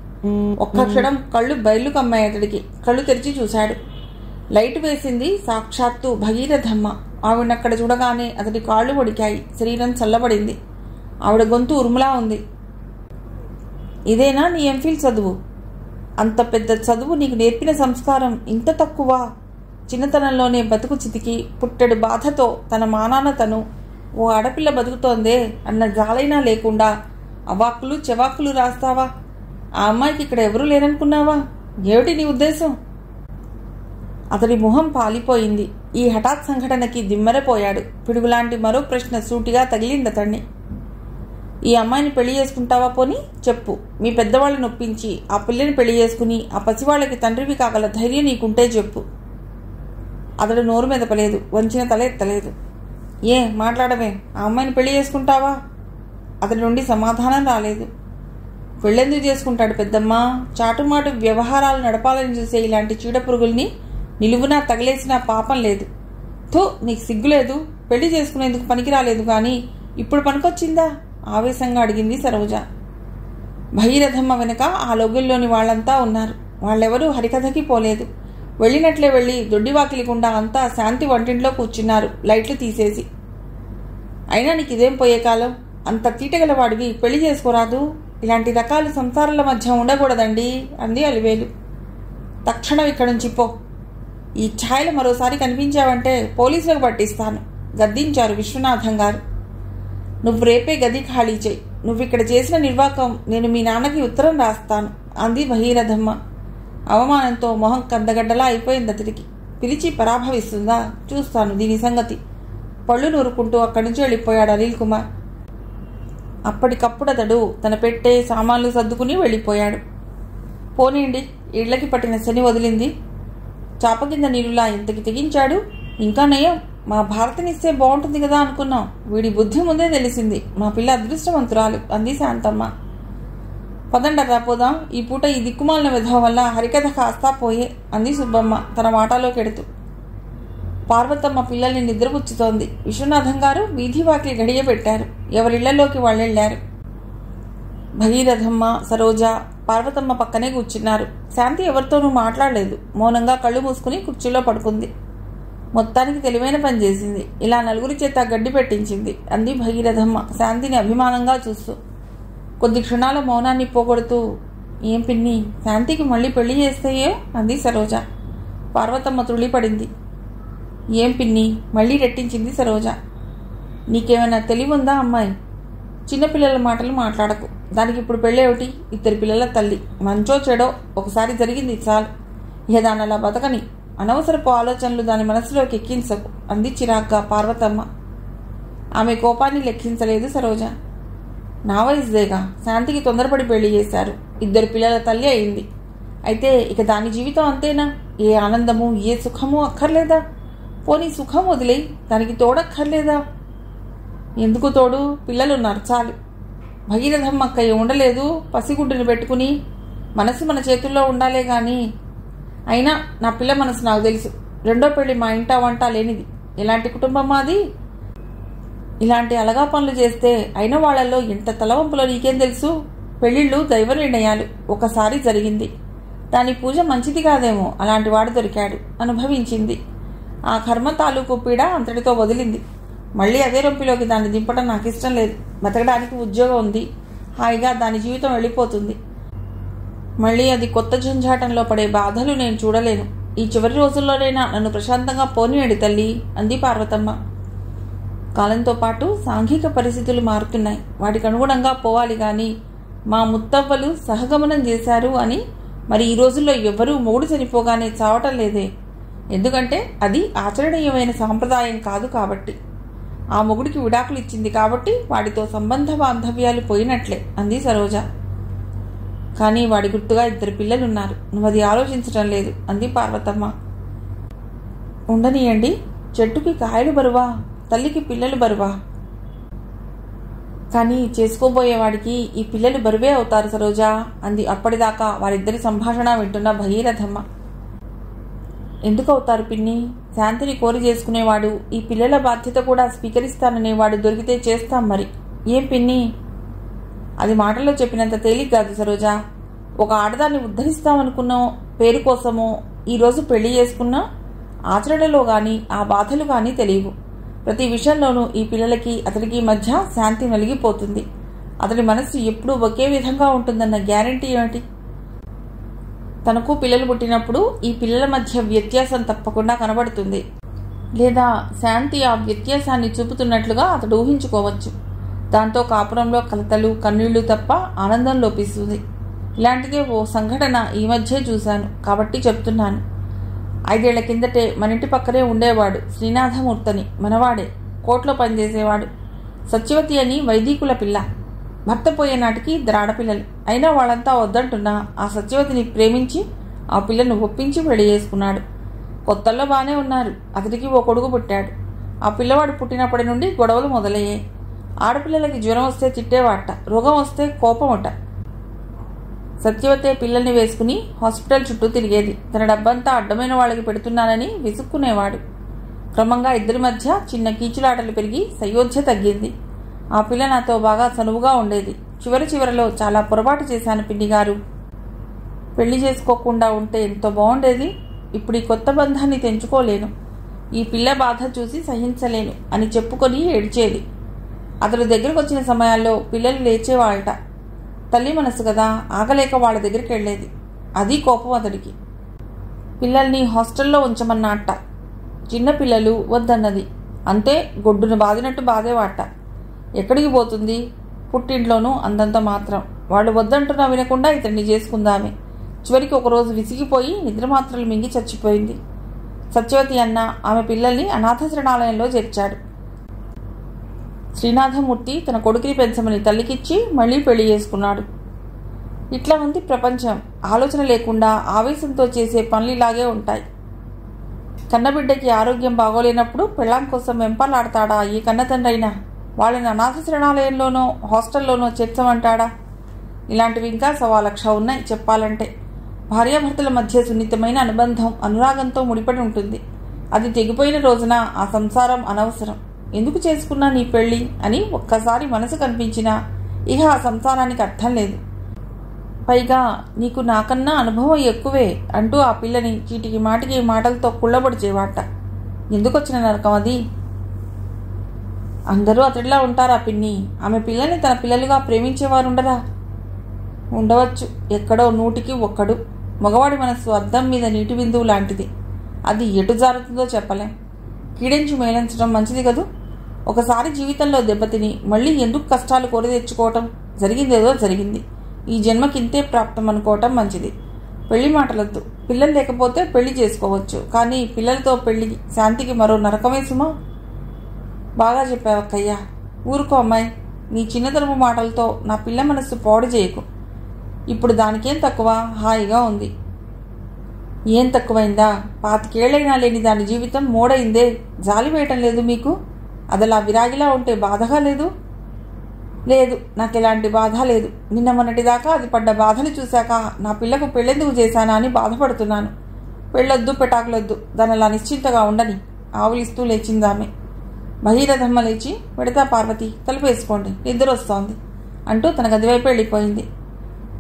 ఒక్క క్షణం కళ్ళు బయలు కమ్మాయి అతడికి. కళ్ళు తెరిచి చూశాడు. లైట్ వేసింది సాక్షాత్తు భగీరథమ్మ. ఆవిడనక్కడ చూడగానే అతడి కాళ్ళు వడికాయి శరీరం చల్లబడింది. ఆవిడ గొంతు ఉరుములా ఉంది. ఇదేనా నీ ఎంఫిల్ చదువు? అంత పెద్ద చదువు నీకు నేర్పిన సంస్కారం ఇంత తక్కువ. చిన్నతనంలోనే బతుకు చితికి పుట్టెడు బాధతో తన మానాన తను. ఓ ఆడపిల్ల బతుకుతోందే అన్న జాలైనా లేకుండా అవాక్కులు చెవాక్కులు రాస్తావా? ఆ అమ్మాయికి ఇక్కడ ఎవరూ లేరనుకున్నావా? ఏమిటి నీ ఉద్దేశం? అతడి మొహం పాలిపోయింది. ఈ హఠాత్ సంఘటనకి దిమ్మెరపోయాడు. పిడుగులాంటి మరో ప్రశ్న సూటిగా తగిలింది అతన్ని. ఈ అమ్మాయిని పెళ్ళి చేసుకుంటావా పోని? చెప్పు. మీ పెద్దవాళ్ళని ఒప్పించి ఆ పిల్లని పెళ్ళి చేసుకుని ఆ పసివాళ్ళకి తండ్రివి కాగల ధైర్యం నీకుంటే చెప్పు. అతడు నోరు మెదపలేదు వంచిన తల ఎత్తలేదు. ఏ మాట్లాడమే ఆ అమ్మాయిని పెళ్ళి చేసుకుంటావా? అతడి నుండి సమాధానం రాలేదు. పెళ్ళెందుకు చేసుకుంటాడు పెద్దమ్మ? చాటుమాటు వ్యవహారాలు నడపాలని చూసే ఇలాంటి చీడపురుగుల్ని నిలువునా తగిలేసిన పాపం లేదు. థూ నీకు సిగ్గులేదు పెళ్ళి చేసుకునేందుకు పనికి రాలేదు కానీ ఇప్పుడు పనికొచ్చిందా? ఆవేశంగా అడిగింది సరోజ. భగీరథమ్మ వెనుక ఆ లోగుల్లోని వాళ్ళంతా ఉన్నారు. వాళ్ళెవరూ హరికథకి పోలేదు. వెళ్ళినట్లే వెళ్ళి దొడ్డివాకిలికుండా అంతా శాంతి వంటింట్లో కూర్చున్నారు. లైట్లు తీసేసి. అయినా నీకు ఇదేం పోయే కాలం? అంత తీటగలవాడివి పెళ్ళి చేసుకోరాదు. ఇలాంటి రకాలు సంసారాల మధ్య ఉండకూడదండి అంది అలివేలు. తక్షణం ఇక్కడి నుంచి పో. ఈ ఛాయలు మరోసారి కనిపించావంటే పోలీసులకు పట్టిస్తాను. గద్దించారు విశ్వనాథం గారు. నువ్వు రేపే గది ఖాళీ చేయి. నువ్వు ఇక్కడ చేసిన నిర్వాకం నేను మీ నాన్నకి ఉత్తరం రాస్తాను అంది భగీరథమ్మ. అవమానంతో మొహం కందగడ్డలా అయిపోయింది అతడికి. పిలిచి పరాభవిస్తుందా? చూస్తాను దీని సంగతి. పళ్ళు నూరుకుంటూ అక్కడి నుంచి వెళ్ళిపోయాడు అనిల్ కుమార్. అప్పటికప్పుడు అతడు తన పెట్టే సామాన్లు సర్దుకుని వెళ్ళిపోయాడు. పోనీండి ఇళ్ళకి పట్టిన శని వదిలింది. చాప కింద నీరులా ఇంతకి తెగించాడు. ఇంకా నయం. మా భారతనిస్తే బాగుంటుంది కదా అనుకున్నాం. వీడి బుద్ధి ముందే తెలిసింది. మా పిల్ల అదృష్టవంతురాలు. అంది శాంతమ్మ. పదండరా పోదాం ఈ పూట ఈ దిక్కుమాలిన విధవ వల్ల హరికథ కాస్తా పోయే అంది సుబ్బమ్మ. తన మాటలోకి ఎడుతూ పార్వతమ్మ పిల్లల్ని నిద్రపుచ్చుతోంది. విశ్వనాథం గారు వీధి వాకిలి గడియ పెట్టారు ఎవరిళ్ళలోకి వాళ్ళెళ్ళారు. భగీరథమ్మ సరోజ పార్వతమ్మ పక్కనే కూర్చున్నారు. శాంతి ఎవరితోనూ మాట్లాడలేదు. మౌనంగా కళ్ళు మూసుకుని కుర్చీలో పడుకుంది. మొత్తానికి తెలివైన పని చేసింది. ఇలా నలుగురి చేత గడ్డి పెట్టించింది. అంది భగీరథమ్మ. శాంతిని అభిమానంగా చూస్తూ. కొద్ది క్షణాల మౌనాన్ని పోగొడుతూ ఏం పిన్ని శాంతికి మళ్ళీ పెళ్ళి చేస్తే అంది సరోజ. పార్వతమ్మ తుళ్ళిపడింది ఏం పిన్ని మళ్ళీ రెట్టించింది సరోజ. నీకేమైనా తెలివుందా అమ్మాయి? చిన్నపిల్లల మాటలు మాట్లాడకు. దానికి ఇప్పుడు పెళ్ళేమిటి? ఇద్దరు పిల్లల తల్లి. మంచో చెడో ఒకసారి జరిగింది చాలు. ఏదాని అలా బతకని అనవసరపు ఆలోచనలు దాని మనసులోకి ఎక్కించకు అంది చిరాగ్గా పార్వతమ్మ. ఆమె కోపాన్ని లెక్కించలేదు సరోజ. నా వయసుదేగా శాంతికి తొందరపడి పెళ్ళి చేశారు. ఇద్దరు పిల్లల తల్లి అయింది. అయితే ఇక దాని జీవితం అంతేనా? ఏ ఆనందము ఏ సుఖము అక్కర్లేదా? పోనీ సుఖం వదిలేయి దానికి తోడక్కర్లేదా? ఎందుకు తోడు? పిల్లలున్నారు చాలు భగీరథమ్మ అక్కయ్య ఉండలేదు. పసిగుడ్డుని పెట్టుకుని మనసు మన చేతుల్లో ఉండాలే గాని అయినా నా పిల్ల మనసు నాకు తెలుసు. రెండో పెళ్ళి మా ఇంట వంట లేనిది. ఎలాంటి కుటుంబం మాది? ఇలాంటి అలగా పనులు చేస్తే అయిన వాళ్ళలో ఇంత తలవంపులో నీకేం తెలుసు? పెళ్ళిళ్ళు దైవ నిర్ణయాలు ఒకసారి జరిగింది. దాని పూజ మంచిది కాదేమో? అలాంటి వాడు దొరికాడు. అనుభవించింది. ఆ కర్మ తాలూకు పీడ అంతటితో వదిలింది. మళ్ళీ అదే రొంపిలోకి దాన్ని దింపడం నాకు ఇష్టం లేదు. బతకడానికి ఉద్యోగం ఉంది. హాయిగా దాని జీవితం వెళ్ళిపోతుంది. మళ్ళీ అది కొత్త జంజాటంలో పడే బాధలు నేను చూడలేను. ఈ చివరి రోజుల్లోనైనా నన్ను ప్రశాంతంగా పోనీయండి తల్లి అంది పార్వతమ్మ. కాలంతో పాటు సాంఘిక పరిస్థితులు మారుతున్నాయి. వాటికి అనుగుణంగా పోవాలి కానీ మా ముత్తవ్వలు సహగమనం చేశారు అని మరి ఈ రోజుల్లో ఎవరూ మొగుడు చనిపోగానే చావటం లేదే. ఎందుకంటే అది ఆచరణీయమైన సాంప్రదాయం కాదు కాబట్టి. ఆ మొగుడికి విడాకులు ఇచ్చింది కాబట్టి వాడితో సంబంధ బాంధవ్యాలు పోయినట్లే అంది సరోజ. కానీ వాడి గుర్తుగా ఇద్దరు పిల్లలున్నారు. నువ్వు అది ఆలోచించటం లేదు అంది పార్వతమ్మ. ఉండనియండి చెట్టుకి కాయలు బరువా? తల్లికి పిల్లలు బరువా? కానీ చేసుకోబోయేవాడికి ఈ పిల్లలు బరువే అవుతారు సరోజా అంది అప్పటిదాకా వారిద్దరి సంభాషణ వింటున్న భగీరథమ్మ. ఎందుకు అవుతారు పిన్ని? శాంతిని కోరి చేసుకునేవాడు ఈ పిల్లల బాధ్యత కూడా స్వీకరిస్తాననేవాడు దొరికితే చేస్తాం మరి. ఏం పిన్ని? అది మాటల్లో చెప్పినంత తేలిక కాదు సరోజా. ఒక ఆడదాన్ని ఉద్ధరిస్తామనుకున్న పేరు కోసమో ఈరోజు పెళ్ళి చేసుకున్నా? ఆచరణలో గాని ఆ బాధలు కానీ తెలియవు. ప్రతి విషయంలోనూ ఈ పిల్లలకి అతడికి మధ్య శాంతి నలిగిపోతుంది అతడి మనస్సు ఎప్పుడూ ఒకే విధంగా ఉంటుందన్న గ్యారంటీ ఏమిటి? తనకు పిల్లలు పుట్టినప్పుడు ఈ పిల్లల మధ్య వ్యత్యాసం తప్పకుండా కనబడుతుంది. లేదా శాంతి ఆ వ్యత్యాసాన్ని చూపుతున్నట్లుగా అతడు ఊహించుకోవచ్చు. దాంతో కాపురంలో కలతలు కన్నీళ్ళు తప్ప ఆనందం లోపిస్తుంది. ఇలాంటిదే ఓ సంఘటన ఈ మధ్యే చూశాను. కాబట్టి చెప్తున్నాను. ఐదేళ్ళ కిందటే మన ఇంటి పక్కనే ఉండేవాడు. శ్రీనాథమూర్తని మనవాడే కోట్లో పనిచేసేవాడు. సత్యవతి అని వైదికుల పిల్ల. భర్త పోయే నాటికి ఇద్దరు ఆడపిల్లలు. అయినా వాళ్ళంతా వద్దంటున్నా ఆ సత్యవతిని ప్రేమించి ఆ పిల్లను ఒప్పించి పెళ్ళి చేసుకున్నాడు. కొత్తల్లో బాగానే ఉన్నారు. అతడికి ఓ కొడుకు పుట్టాడు. ఆ పిల్లవాడు పుట్టినప్పటి నుండి గొడవలు మొదలయ్యాయి. ఆడపిల్లలకి జ్వరం వస్తే తిట్టేవాట రోగం వస్తే కోపమట సత్యవతే పిల్లల్ని వేసుకుని హాస్పిటల్ చుట్టూ తిరిగేది. తన డబ్బంతా అడ్డమైన వాళ్ళకి పెడుతున్నానని విసుక్కునేవాడు. క్రమంగా ఇద్దరి మధ్య చిన్న కీచులాటలు పెరిగి సయోధ్య తగ్గింది. ఆ పిల్ల నాతో బాగా చనువుగా ఉండేది. చివరి చివరిలో చాలా పొరపాటు చేశాను పిన్నిగారు పెళ్ళి చేసుకోకుండా ఉంటే ఎంతో బాగుండేది. ఇప్పుడు ఈ కొత్త బంధాన్ని తెంచుకోలేను. ఈ పిల్ల బాధ చూసి సహించలేను అని చెప్పుకొని ఏడ్చేది. అతడు దగ్గరకు వచ్చిన సమయాల్లో పిల్లలు లేచేవాళ్ళట. తల్లి మనసు కదా ఆగలేక వాళ్ళ దగ్గరికి వెళ్ళేది. అది కోపం అతడికి. పిల్లల్ని హాస్టల్లో ఉంచమన్నట్ట చిన్న పిల్లలు వద్దన్నది. అంతే గొడ్డును బాదినట్టు బాధేవాట ఎక్కడికి పోతుంది? పుట్టింట్లోనూ అందంత మాత్రం. వాళ్ళు వద్దంటున్నా వినకుండా ఇతన్ని చేసుకుందామే. చివరికి ఒకరోజు విసిగిపోయి నిద్రమాత్రలు మింగి చచ్చిపోయింది. సత్యవతి అన్న ఆమె పిల్లల్ని అనాథ శరణాలయంలో చేర్చాడు. శ్రీనాథమూర్తి తన కొడుకుని పెంచమని తల్లికిచ్చి మళ్ళీ పెళ్ళి చేసుకున్నాడు. ఇట్లా ఉంది ప్రపంచం. ఆలోచన లేకుండా ఆవేశంతో చేసే పనులు ఇలాగే ఉంటాయి. కన్నబిడ్డకి ఆరోగ్యం బాగోలేనప్పుడు పెళ్ళాం కోసం వెంపలాడతాడా ఈ కన్నతండ్రైనా? వాళ్ళని అనాథ శరణాలయంలోనో హాస్టల్లోనో చేర్చమంటాడా? ఇలాంటివి ఇంకా సవా లక్ష ఉన్నాయి చెప్పాలంటే. భార్యాభర్తల మధ్య సున్నితమైన అనుబంధం అనురాగంతో ముడిపడి ఉంటుంది. అది తెగిపోయిన రోజున ఆ సంసారం అనవసరం. ఎందుకు చేసుకున్నా నీ పెళ్ళి అని ఒక్కసారి మనసు కనిపించినా ఇక ఆ సంసారానికి అర్థం లేదు. పైగా నీకు నాకన్నా అనుభవం ఎక్కువే అంటూ ఆ పిల్లని చీటికి మాటికి మాటలతో కుళ్ళబడిచేవాట. ఎందుకొచ్చిన నరకం అది? అందరూ అతడిలా ఉంటారా పిన్ని? ఆమె పిల్లని తన పిల్లలుగా ప్రేమించేవారుండరా? ఉండవచ్చు. ఎక్కడో నూటికి ఒక్కడు. మగవాడి మనస్సు అద్దం మీద నీటి బిందువు లాంటిది. అది ఎటు జారుతుందో చెప్పలేం. కీడించి మేలించడం మంచిది కదూ? ఒకసారి జీవితంలో దెబ్బతిని మళ్ళీ ఎందుకు కష్టాలు కోరి తెచ్చుకోవటం? జరిగిందేదో జరిగింది. ఈ జన్మకింతే ప్రాప్తం అనుకోవటం మంచిది. పెళ్ళి మాటలొద్దు. పిల్లలు లేకపోతే పెళ్ళి చేసుకోవచ్చు. కానీ పిల్లలతో పెళ్ళి శాంతికి మరో నరకమే సుమా? బాగా చెప్పావక్కయ్యా ఊరుకో అమ్మాయి. నీ చిన్నతనపు మాటలతో నా పిల్ల మనస్సు పాడు చేయకు. ఇప్పుడు దానికేం తక్కువ? హాయిగా ఉంది. ఏం తక్కువైందా? పాతికేళ్ళైనా లేని దాని జీవితం మోడైందే. జాలి వేయటం లేదు మీకు? అదలా విరాగిలా ఉంటే బాధగా లేదు? లేదు నాకు ఎలాంటి బాధ లేదు. నిన్న మొన్నటిదాకా అది పడ్డ బాధలు చూశాక నా పిల్లకు పెళ్ళెందుకు చేశానా అని బాధపడుతున్నాను. పెళ్ళొద్దు పెటాకులొద్దు. దాని అలా నిశ్చింతగా ఉండని ఆవులిస్తూ లేచిందామె. భగీరథమ్మ లేచి పెడతా పార్వతి తలుపు వేసుకోండి నిద్ర వస్తోంది అంటూ తన గదివైపు వెళ్ళిపోయింది.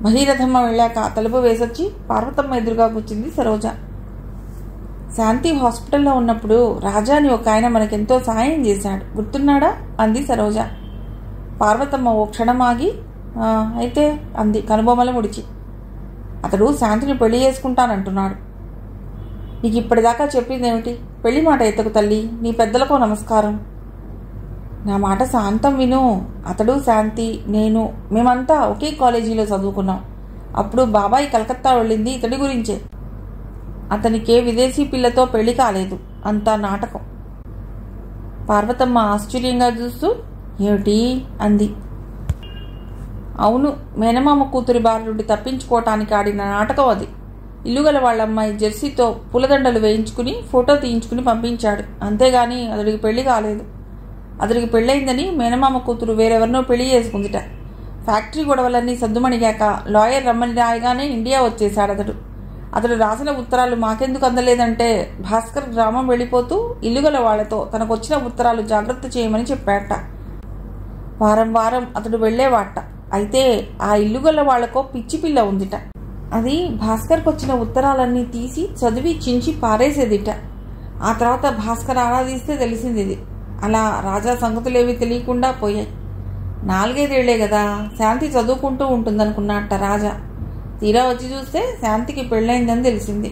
భగీరథమ్మ వెళ్ళాక తలుపు వేసొచ్చి పార్వతమ్మ ఎదురుగా కూర్చుంది సరోజ. శాంతి హాస్పిటల్లో ఉన్నప్పుడు రాజా అని ఒక ఆయన మనకెంతో సాయం చేశాడు. గుర్తున్నాడా? అంది సరోజ. పార్వతమ్మ ఓ క్షణం ఆగి అయితే అంది కనుబొమ్మల ముడిచి. అతడు శాంతిని పెళ్ళి చేసుకుంటానంటున్నాడు. నీకు ఇప్పటిదాకా చెప్పిందేమిటి? పెళ్ళి మాట ఎత్తకు తల్లి నీ పెద్దలకు నమస్కారం. నా మాట శాంతం విను. అతడు శాంతి నేను మేమంతా ఒకే కాలేజీలో చదువుకున్నాం. అప్పుడు బాబాయ్ కలకత్తా వెళ్ళింది ఇతడి గురించే. అతనికే విదేశీ పిల్లతో పెళ్ళి కాలేదు. అంతా నాటకం. పార్వతమ్మ ఆశ్చర్యంగా చూస్తూ ఏమిటి? అంది. అవును మేనమామ కూతురి బారి నుండి తప్పించుకోవటానికి ఆడిన నాటకం అది. ఇల్లుగల వాళ్ళమ్మాయి జెర్సీతో పూలదండలు వేయించుకుని ఫోటో తీయించుకుని పంపించాడు. అంతేగాని అతడికి పెళ్ళి కాలేదు. అతడికి పెళ్ళయిందని మేనమామ కూతురు వేరెవరినో పెళ్ళి చేసుకుందిట. ఫ్యాక్టరీ గొడవలన్నీ సద్దుమణిగాక లాయర్ రమ్మని రాయగానే ఇండియా వచ్చేశాడు అతడు అతడు రాసిన ఉత్తరాలు మాకెందుకు అందలేదంటే భాస్కర్ గ్రామం వెళ్ళిపోతూ ఇల్లుగల వాళ్ళతో తనకొచ్చిన ఉత్తరాలు జాగ్రత్త చేయమని చెప్పాట వారం వారం అతడు వెళ్ళేవాట అయితే ఆ ఇల్లుగల వాళ్ళకో పిచ్చి పిల్ల ఉందిట. అది భాస్కర్కి వచ్చిన ఉత్తరాలన్నీ తీసి చదివి చించి పారేసేదిట. ఆ తర్వాత భాస్కర్ ఆరాధిస్తే తెలిసింది ఇది అలా రాజా సంగతులేవి తెలియకుండా పోయాయి. నాలుగైదేళ్ళే కదా శాంతి చదువుకుంటూ ఉంటుందనుకున్నట్ట రాజా. తీరా వచ్చి చూస్తే శాంతికి పెళ్ళైందని తెలిసింది.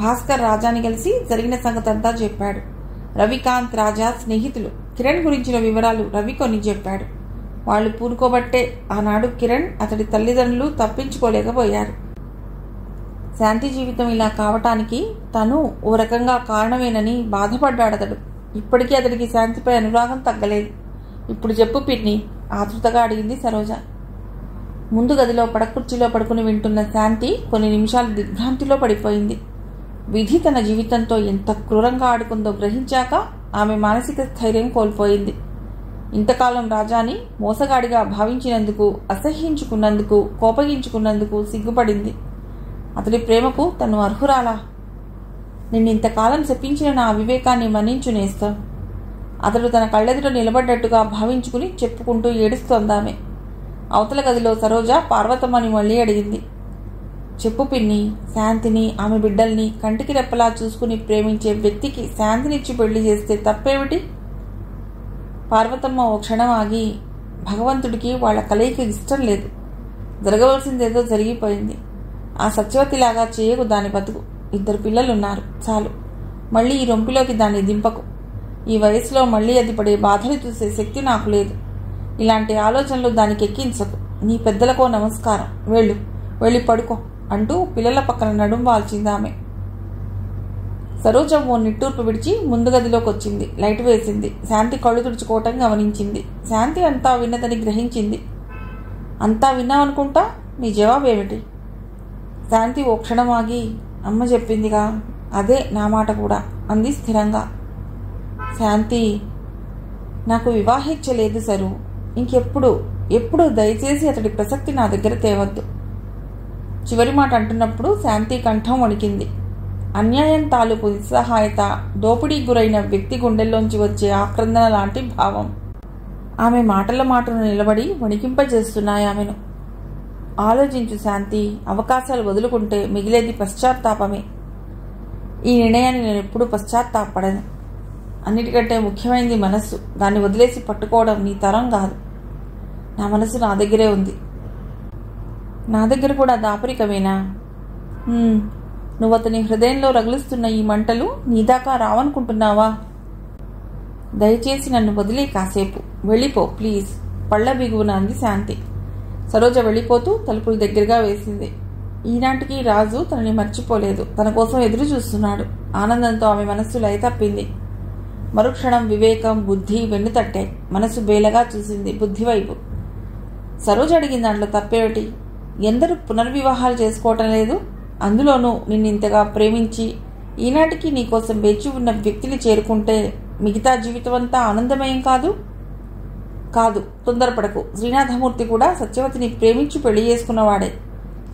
భాస్కర్ రాజాని కలిసి జరిగిన సంగతంతా చెప్పాడు. రవికాంత్ రాజా స్నేహితులు. కిరణ్ గురించిన వివరాలు రవి కొన్ని చెప్పాడు. వాళ్ళు పూనుకోబట్టే ఆనాడు కిరణ్ అతడి తల్లిదండ్రులు తప్పించుకోలేకపోయారు. శాంతి జీవితం ఇలా కావటానికి తను ఓ రకంగా కారణమేనని బాధపడ్డాడు అతడు ఇప్పటికీ అతడికి శాంతిపై అనురాగం తగ్గలేదు. ఇప్పుడు చెప్పు పిన్ని ఆతృతగా అడిగింది సరోజ. ముందు గదిలో పడకుర్చీలో పడుకుని వింటున్న శాంతి కొన్ని నిమిషాలు దిగ్భ్రాంతిలో పడిపోయింది. విధి తన జీవితంతో ఎంత క్రూరంగా ఆడుకుందో గ్రహించాక ఆమె మానసిక స్థైర్యం కోల్పోయింది. ఇంతకాలం రాజాని మోసగాడిగా భావించినందుకు అసహ్యించుకున్నందుకు కోపగించుకున్నందుకు సిగ్గుపడింది. అతడి ప్రేమకు తను అర్హురాలా? నిన్నింతకాలం శపించిన నా అవివేకాన్ని మన్నించు నేస్తాం. అతడు తన కళ్ళెదుట నిలబడ్డట్టుగా భావించుకుని చెప్పుకుంటూ ఏడుస్తోందామె. అవతల గదిలో సరోజ పార్వతమ్మని మళ్ళీ అడిగింది. చెప్పు పిన్ని శాంతిని ఆమె బిడ్డల్ని కంటికి రెప్పలా చూసుకుని ప్రేమించే వ్యక్తికి శాంతినిచ్చి పెళ్ళి చేస్తే తప్పేమిటి? పార్వతమ్మ ఓ క్షణం ఆగి భగవంతుడికి వాళ్ళ కలయిక ఇష్టం లేదు. జరగవలసిందేదో జరిగిపోయింది. ఆ సత్యవతిలాగా చేయకు దాని బతుకు. ఇద్దరు పిల్లలున్నారు. చాలు. మళ్ళీ ఈ రొంపిలోకి దాన్ని దింపకు. ఈ వయసులో మళ్ళీ అది పడే బాధలు చూసే శక్తి నాకు లేదు. ఇలాంటి ఆలోచనలు దానికి ఎక్కించకు. నీ పెద్దలకో నమస్కారం. వెళ్ళు. వెళ్ళి పడుకో అంటూ పిల్లల పక్కన నడుం వాల్చింది ఆమె. సరోజ ఓ నిట్టూర్పు విడిచి ముందు గదిలోకి వచ్చింది లైట్ వేసింది. శాంతి కళ్ళు తుడుచుకోవటం గమనించింది. శాంతి అంతా విన్నదని గ్రహించింది. అంతా విన్నావనుకుంటా? నీ జవాబు ఏమిటి శాంతి ఓ క్షణం ఆగి అమ్మ చెప్పిందిగా అదే నా మాట కూడా అంది స్థిరంగా. శాంతి నాకు వివాహించలేదు సరు. ఇంకెప్పుడు ఎప్పుడు దయచేసి అతడి ప్రసక్తి నా దగ్గర తేవద్దు. చివరి మాట అంటున్నప్పుడు శాంతి కంఠం వణికింది. అన్యాయం తాలూకు నిస్సహాయత దోపిడీ గురైన వ్యక్తి గుండెల్లోంచి వచ్చే ఆక్రందన లాంటి భావం. ఆమె మాటల మాటను నిలబడి వణికింపజేస్తున్నాయి ఆమెను. ఆలోచించు శాంతి అవకాశాలు వదులుకుంటే మిగిలేది పశ్చాత్తాపమే. ఈ నిర్ణయాన్ని నేను ఎప్పుడూ పశ్చాత్తాపడను. అన్నిటికంటే ముఖ్యమైనది మనస్సు. దాన్ని వదిలేసి పట్టుకోవడం నీ తరం కాదు. నా మనసు నా దగ్గరే ఉంది. నా దగ్గర కూడా దాపరికమేనా? నువ్వు అతని హృదయంలో రగులుస్తున్న ఈ మంటలు నీదాకా రావనుకుంటున్నావా? దయచేసి నన్ను వదిలే కాసేపు. వెళ్ళిపో ప్లీజ్. పళ్ళ బిగువున అంది శాంతి. సరోజ వెళ్ళిపోతూ తలుపులు దగ్గరగా వేసింది. ఈనాటికి రాజు తనని మర్చిపోలేదు. తన కోసం ఎదురు చూస్తున్నాడు ఆనందంతో ఆమె మనస్సు లయ తప్పింది మరుక్షణం వివేకం బుద్ధి వెన్నుతట్టే. మనసు బేలగా చూసింది బుద్ధివైపు. వైపు అడిగిన దాంట్లో తప్పేమిటి? ఎందరు పునర్వివాహాలు చేసుకోవటం లేదు? అందులోనూ నిన్ను ఇంతగా ప్రేమించి ఈనాటికి నీకోసం వేచి ఉన్న వ్యక్తిని చేరుకుంటే మిగతా జీవితం అంతా ఆనందమయం కాదు? కాదు తొందరపడకు. శ్రీనాథమూర్తి కూడా సత్యవతిని ప్రేమించి పెళ్ళి చేసుకున్నవాడే.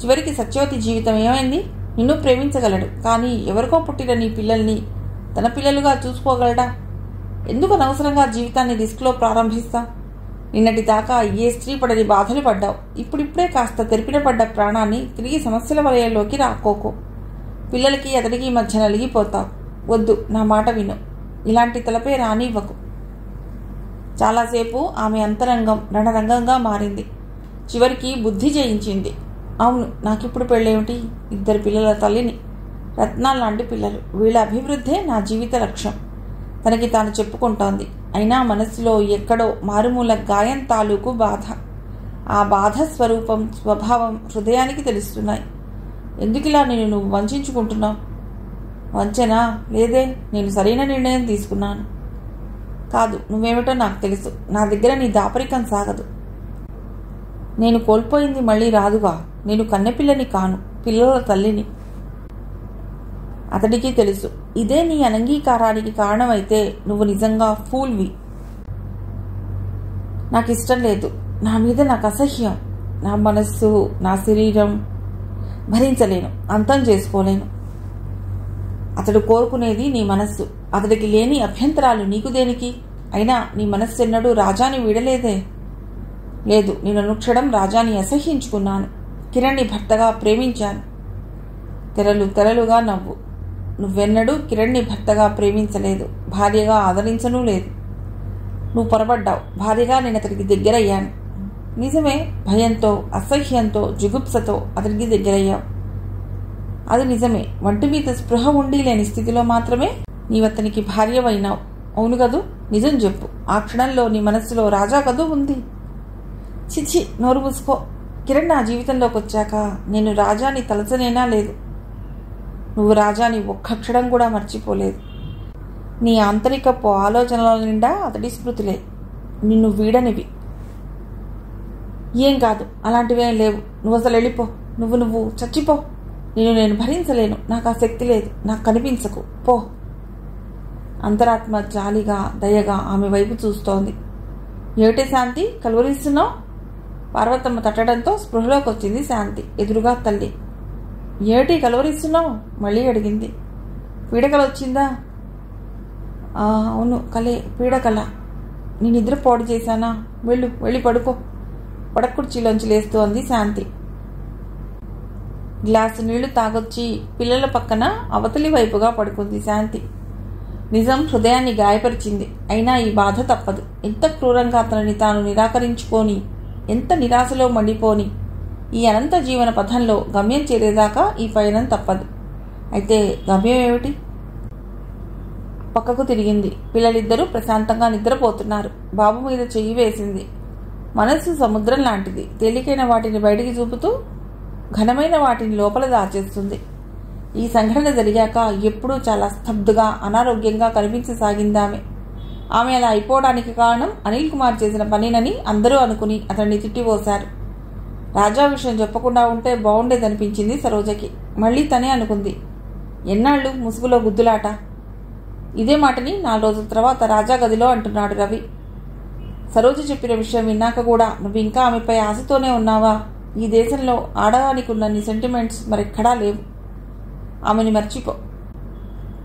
చివరికి సత్యవతి జీవితం ఏమైంది? నిన్ను ప్రేమించగలడు. కానీ ఎవరికో పుట్టిన నీ పిల్లల్ని తన పిల్లలుగా చూసుకోగలడా? ఎందుకు అనవసరంగా జీవితాన్ని రిస్క్లో ప్రారంభిస్తా? నిన్నటి దాకా ఏ స్త్రీ పడని బాధలు పడ్డావు? ఇప్పుడిప్పుడే కాస్త తెరిపిన పడ్డ ప్రాణాన్ని తిరిగి సమస్యల వలయంలోకి రాకోకు. పిల్లలకి అతడికి మధ్య నలిగిపోతావు. వద్దు నా మాట విను. ఇలాంటి తలపై రానివ్వకు. చాలాసేపు ఆమె అంతరంగం రణరంగంగా మారింది. చివరికి బుద్ధి జయించింది. అవును నాకిప్పుడు పెళ్ళేమిటి? ఇద్దరు పిల్లల తల్లిని. రత్నాలు లాంటి పిల్లలు. వీళ్ళ అభివృద్ధే నా జీవిత లక్ష్యం. తనకి తాను చెప్పుకుంటోంది. అయినా మనసులో ఎక్కడో మారుమూల గాయం తాలూకు బాధ. ఆ బాధ స్వరూపం స్వభావం హృదయానికి తెలుస్తున్నాయి. ఎందుకిలా నేను నువ్వు వంచుకుంటున్నావు? వంచనా? లేదే నేను సరైన నిర్ణయం తీసుకున్నాను. కాదు నువ్వేమిటో నాకు తెలుసు. నా దగ్గర నీ దాపరికం సాగదు. నేను కోల్పోయింది మళ్ళీ రాదుగా నేను కన్నెపిల్లని కాను పిల్లల తల్లిని. అతడికి తెలుసు. ఇదే నీ అనంగీకారానికి కారణమైతే నువ్వు నిజంగా ఫూల్వి. నాకు ఇష్టం లేదు. నా మీద నాకు అసహ్యం. నా మనస్సు నా శరీరం భరించలేను. అంతం చేసుకోలేను. అతడు కోరుకునేది నీ మనస్సు. అతడికి లేని అభ్యంతరాలు నీకు దేనికి? అయినా నీ మనస్సు ఎన్నడూ రాజాని వీడలేదే. లేదు నేను అనుక్షణం రాజాని అసహ్యించుకున్నాను. కిరణ్ని భర్తగా ప్రేమించాను. తెరలు తెరలుగా నవ్వు. నువ్వెన్నడూ కిరణ్ని భర్తగా ప్రేమించలేదు భార్యగా ఆదరించనూ లేదు. నువ్వు పొరపడ్డావు భార్యగా నేను అతడికి దగ్గరయ్యాను. నిజమే భయంతో అసహ్యంతో జుగుప్సతో అతనికి దగ్గరయ్యావు. అది నిజమే వంటి మీద స్పృహ ఉండి లేని స్థితిలో మాత్రమే నీవతనికి భార్యవైనావు. అవును కదూ? నిజం చెప్పు. ఆ క్షణంలో నీ మనస్సులో రాజా కదూ ఉంది? చిచి నోరు మూసుకో. కిరణ్ నా జీవితంలోకి వచ్చాక నేను రాజాని తలచనేనా లేదు? నువ్వు రాజాని ఒక్క క్షణం కూడా మర్చిపోలేదు. నీ ఆంతరికపు ఆలోచనల నిండా అతడి స్మృతులే. నిన్ను వీడనివి. ఏం కాదు అలాంటివేం లేవు. నువ్వు అసలు వెళ్ళిపో. నువ్వు నువ్వు చచ్చిపో. నేను నేను భరించలేను. నాకు ఆ శక్తి లేదు. నాకు కనిపించకు. పో. అంతరాత్మ జాలిగా దయగా ఆమె వైపు చూస్తోంది. ఏటే శాంతి? కలువరిస్తున్నావు? పార్వతమ్మ తట్టడంతో స్పృహలోకి వచ్చింది శాంతి. ఎదురుగా తల్లి. ఏమిటి కలువరిస్తున్నావు? మళ్ళీ అడిగింది. పీడకల వచ్చిందా? అవును కలే పీడకల. నేను నిద్ర పాడు చేశానా? వెళ్ళు వెళ్ళి పడుకో. పడకుర్చీలోంచి లేస్తూ అంది శాంతి. గ్లాసు నీళ్ళు తాగొచ్చి పిల్లల పక్కన అవతలి వైపుగా పడుకుంది శాంతి. నిజం హృదయాన్ని గాయపరిచింది. అయినా ఈ బాధ తప్పదు. ఎంత క్రూరంగా అతనిని తాను నిరాకరించుకొని ఎంత నిరాశలో మండిపోని ఈ అనంత జీవన పథంలో గమ్యం చేరేదాకా ఈ పయనం తప్పదు. అయితే గమ్యం ఏమిటి? పక్కకు తిరిగింది. పిల్లలిద్దరూ ప్రశాంతంగా నిద్రపోతున్నారు. బాబు మీద చెయ్యి వేసింది. మనస్సు సముద్రం లాంటిది. తేలికైన వాటిని బయటికి చూపుతూ ఘనమైన వాటిని లోపల దాచేస్తుంది. ఈ సంఘటన జరిగాక ఎప్పుడూ చాలా స్తబ్దుగా అనారోగ్యంగా కనిపించసాగిందామె. ఆమె అలా అయిపోవడానికి కారణం అనిల్ కుమార్ చేసిన పనినని అందరూ అనుకుని అతన్ని తిట్టిపోశారు. రాజా విషయం చెప్పకుండా ఉంటే బాగుండేదనిపించింది సరోజకి. మళ్ళీ తనే అనుకుంది ఎన్నాళ్ళు ముసుగులో గుద్దులాట? ఇదే మాటని నాలుగు రోజుల తర్వాత రాజా గదిలో అంటున్నాడు రవి. సరోజ చెప్పిన విషయం విన్నాక కూడా నువ్వు ఇంకా ఆమెపై ఆశతోనే ఉన్నావా? ఈ దేశంలో ఆడవానికి ఉన్న నీ సెంటిమెంట్స్ మరెక్కడా లేవు. ఆమెని మర్చిపో.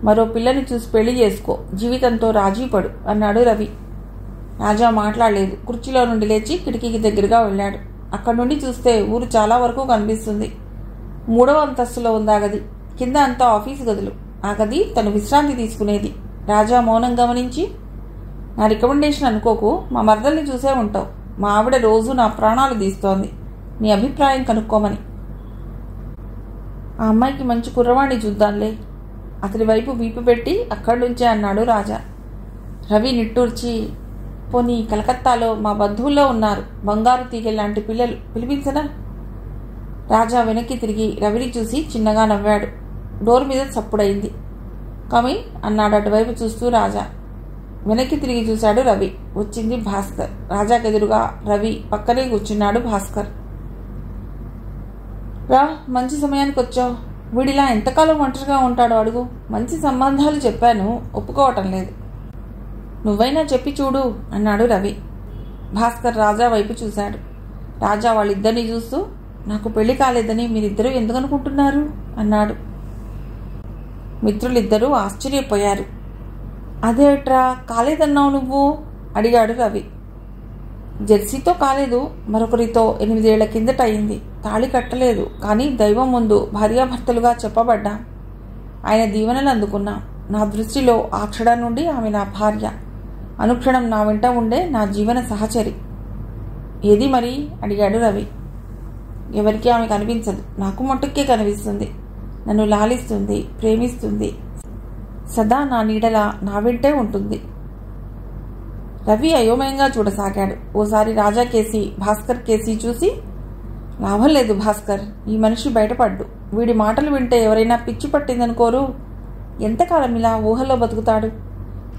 మరో పిల్లని చూసి పెళ్ళి చేసుకో. జీవితంతో రాజీ పడు అన్నాడు రవి. రాజా మాట్లాడలేదు. కుర్చీలో నుండి లేచి కిటికీకి దగ్గరగా వెళ్ళాడు. అక్కడి నుండి చూస్తే ఊరు చాలా వరకు కనిపిస్తుంది. మూడవ అంతస్తులో ఉంది ఆ గది కింద అంతా ఆఫీసు గదులు. ఆ గది తను విశ్రాంతి తీసుకునేది. రాజా మౌనం గమనించి నా రికమెండేషన్ అనుకోకు మా మరదల్ని చూసే ఉంటావు. మా ఆవిడ రోజు నా ప్రాణాలు తీస్తోంది. నీ అభిప్రాయం కనుక్కోమని. ఆ అమ్మాయికి మంచి కుర్రవాణ్ణి చూద్దాంలే. అతడి వైపు వీపు పెట్టి అక్కడి నుంచే అన్నాడు రాజా. రవి నిట్టూర్చి పోనీ కలకత్తాలో మా బంధువుల్లో ఉన్నారు. బంగారు తీగ లాంటి పిల్లలు. పిలిపించనా? రాజా వెనక్కి తిరిగి రవిని చూసి చిన్నగా నవ్వాడు. డోర్ మీద చప్పుడైంది కమి అన్నాడు అటువైపు చూస్తూ రాజా. వెనక్కి తిరిగి చూశాడు రవి. వచ్చింది భాస్కర్. రాజాకెదురుగా రవి పక్కనే కూర్చున్నాడు భాస్కర్. రా మంచి సమయానికి వచ్చావు. వీడిలా ఎంతకాలం ఒంటరిగా ఉంటాడో అడుగు. మంచి సంబంధాలు చెప్పాను. ఒప్పుకోవటం లేదు. నువ్వైనా చెప్పి చూడు అన్నాడు రవి. భాస్కర్ రాజా వైపు చూశాడు. రాజా వాళ్ళిద్దరిని చూస్తూ నాకు పెళ్ళి కాలేదని మీరిద్దరూ ఎందుకు అనుకుంటున్నారు అన్నాడు. మిత్రులిద్దరూ ఆశ్చర్యపోయారు. అదేట్రా కాలేదన్నావు నువ్వు? అడిగాడు రవి. జెర్సీతో కాలేదు మరొకరితో ఎనిమిదేళ్ళ కిందట అయింది. తాళి కట్టలేదు కానీ దైవం ముందు భార్యాభర్తలుగా చెప్పబడ్డా. ఆయన దీవెనలు అందుకున్నా. నా దృష్టిలో ఆ క్షణం నుండి ఆమె నా భార్య. అనుక్షణం నా వెంట ఉండే నా జీవన సహచరి. ఏది మరి? అడిగాడు రవి. ఎవరికి ఆమె కనిపించదు. నాకు మట్టుకే కనిపిస్తుంది. నన్ను లాలిస్తుంది ప్రేమిస్తుంది. సదా నా నీడల నా వెంటే ఉంటుంది. రవి అయోమయంగా చూడసాగాడు. ఓసారి రాజా కేసి భాస్కర్ కేసి చూసి లాభం లేదు భాస్కర్ ఈ మనిషి బయటపడ్డు. వీడి మాటలు వింటే ఎవరైనా పిచ్చి పట్టిందనుకోరు. ఎంతకాలం ఇలా ఊహల్లో బతుకుతాడు?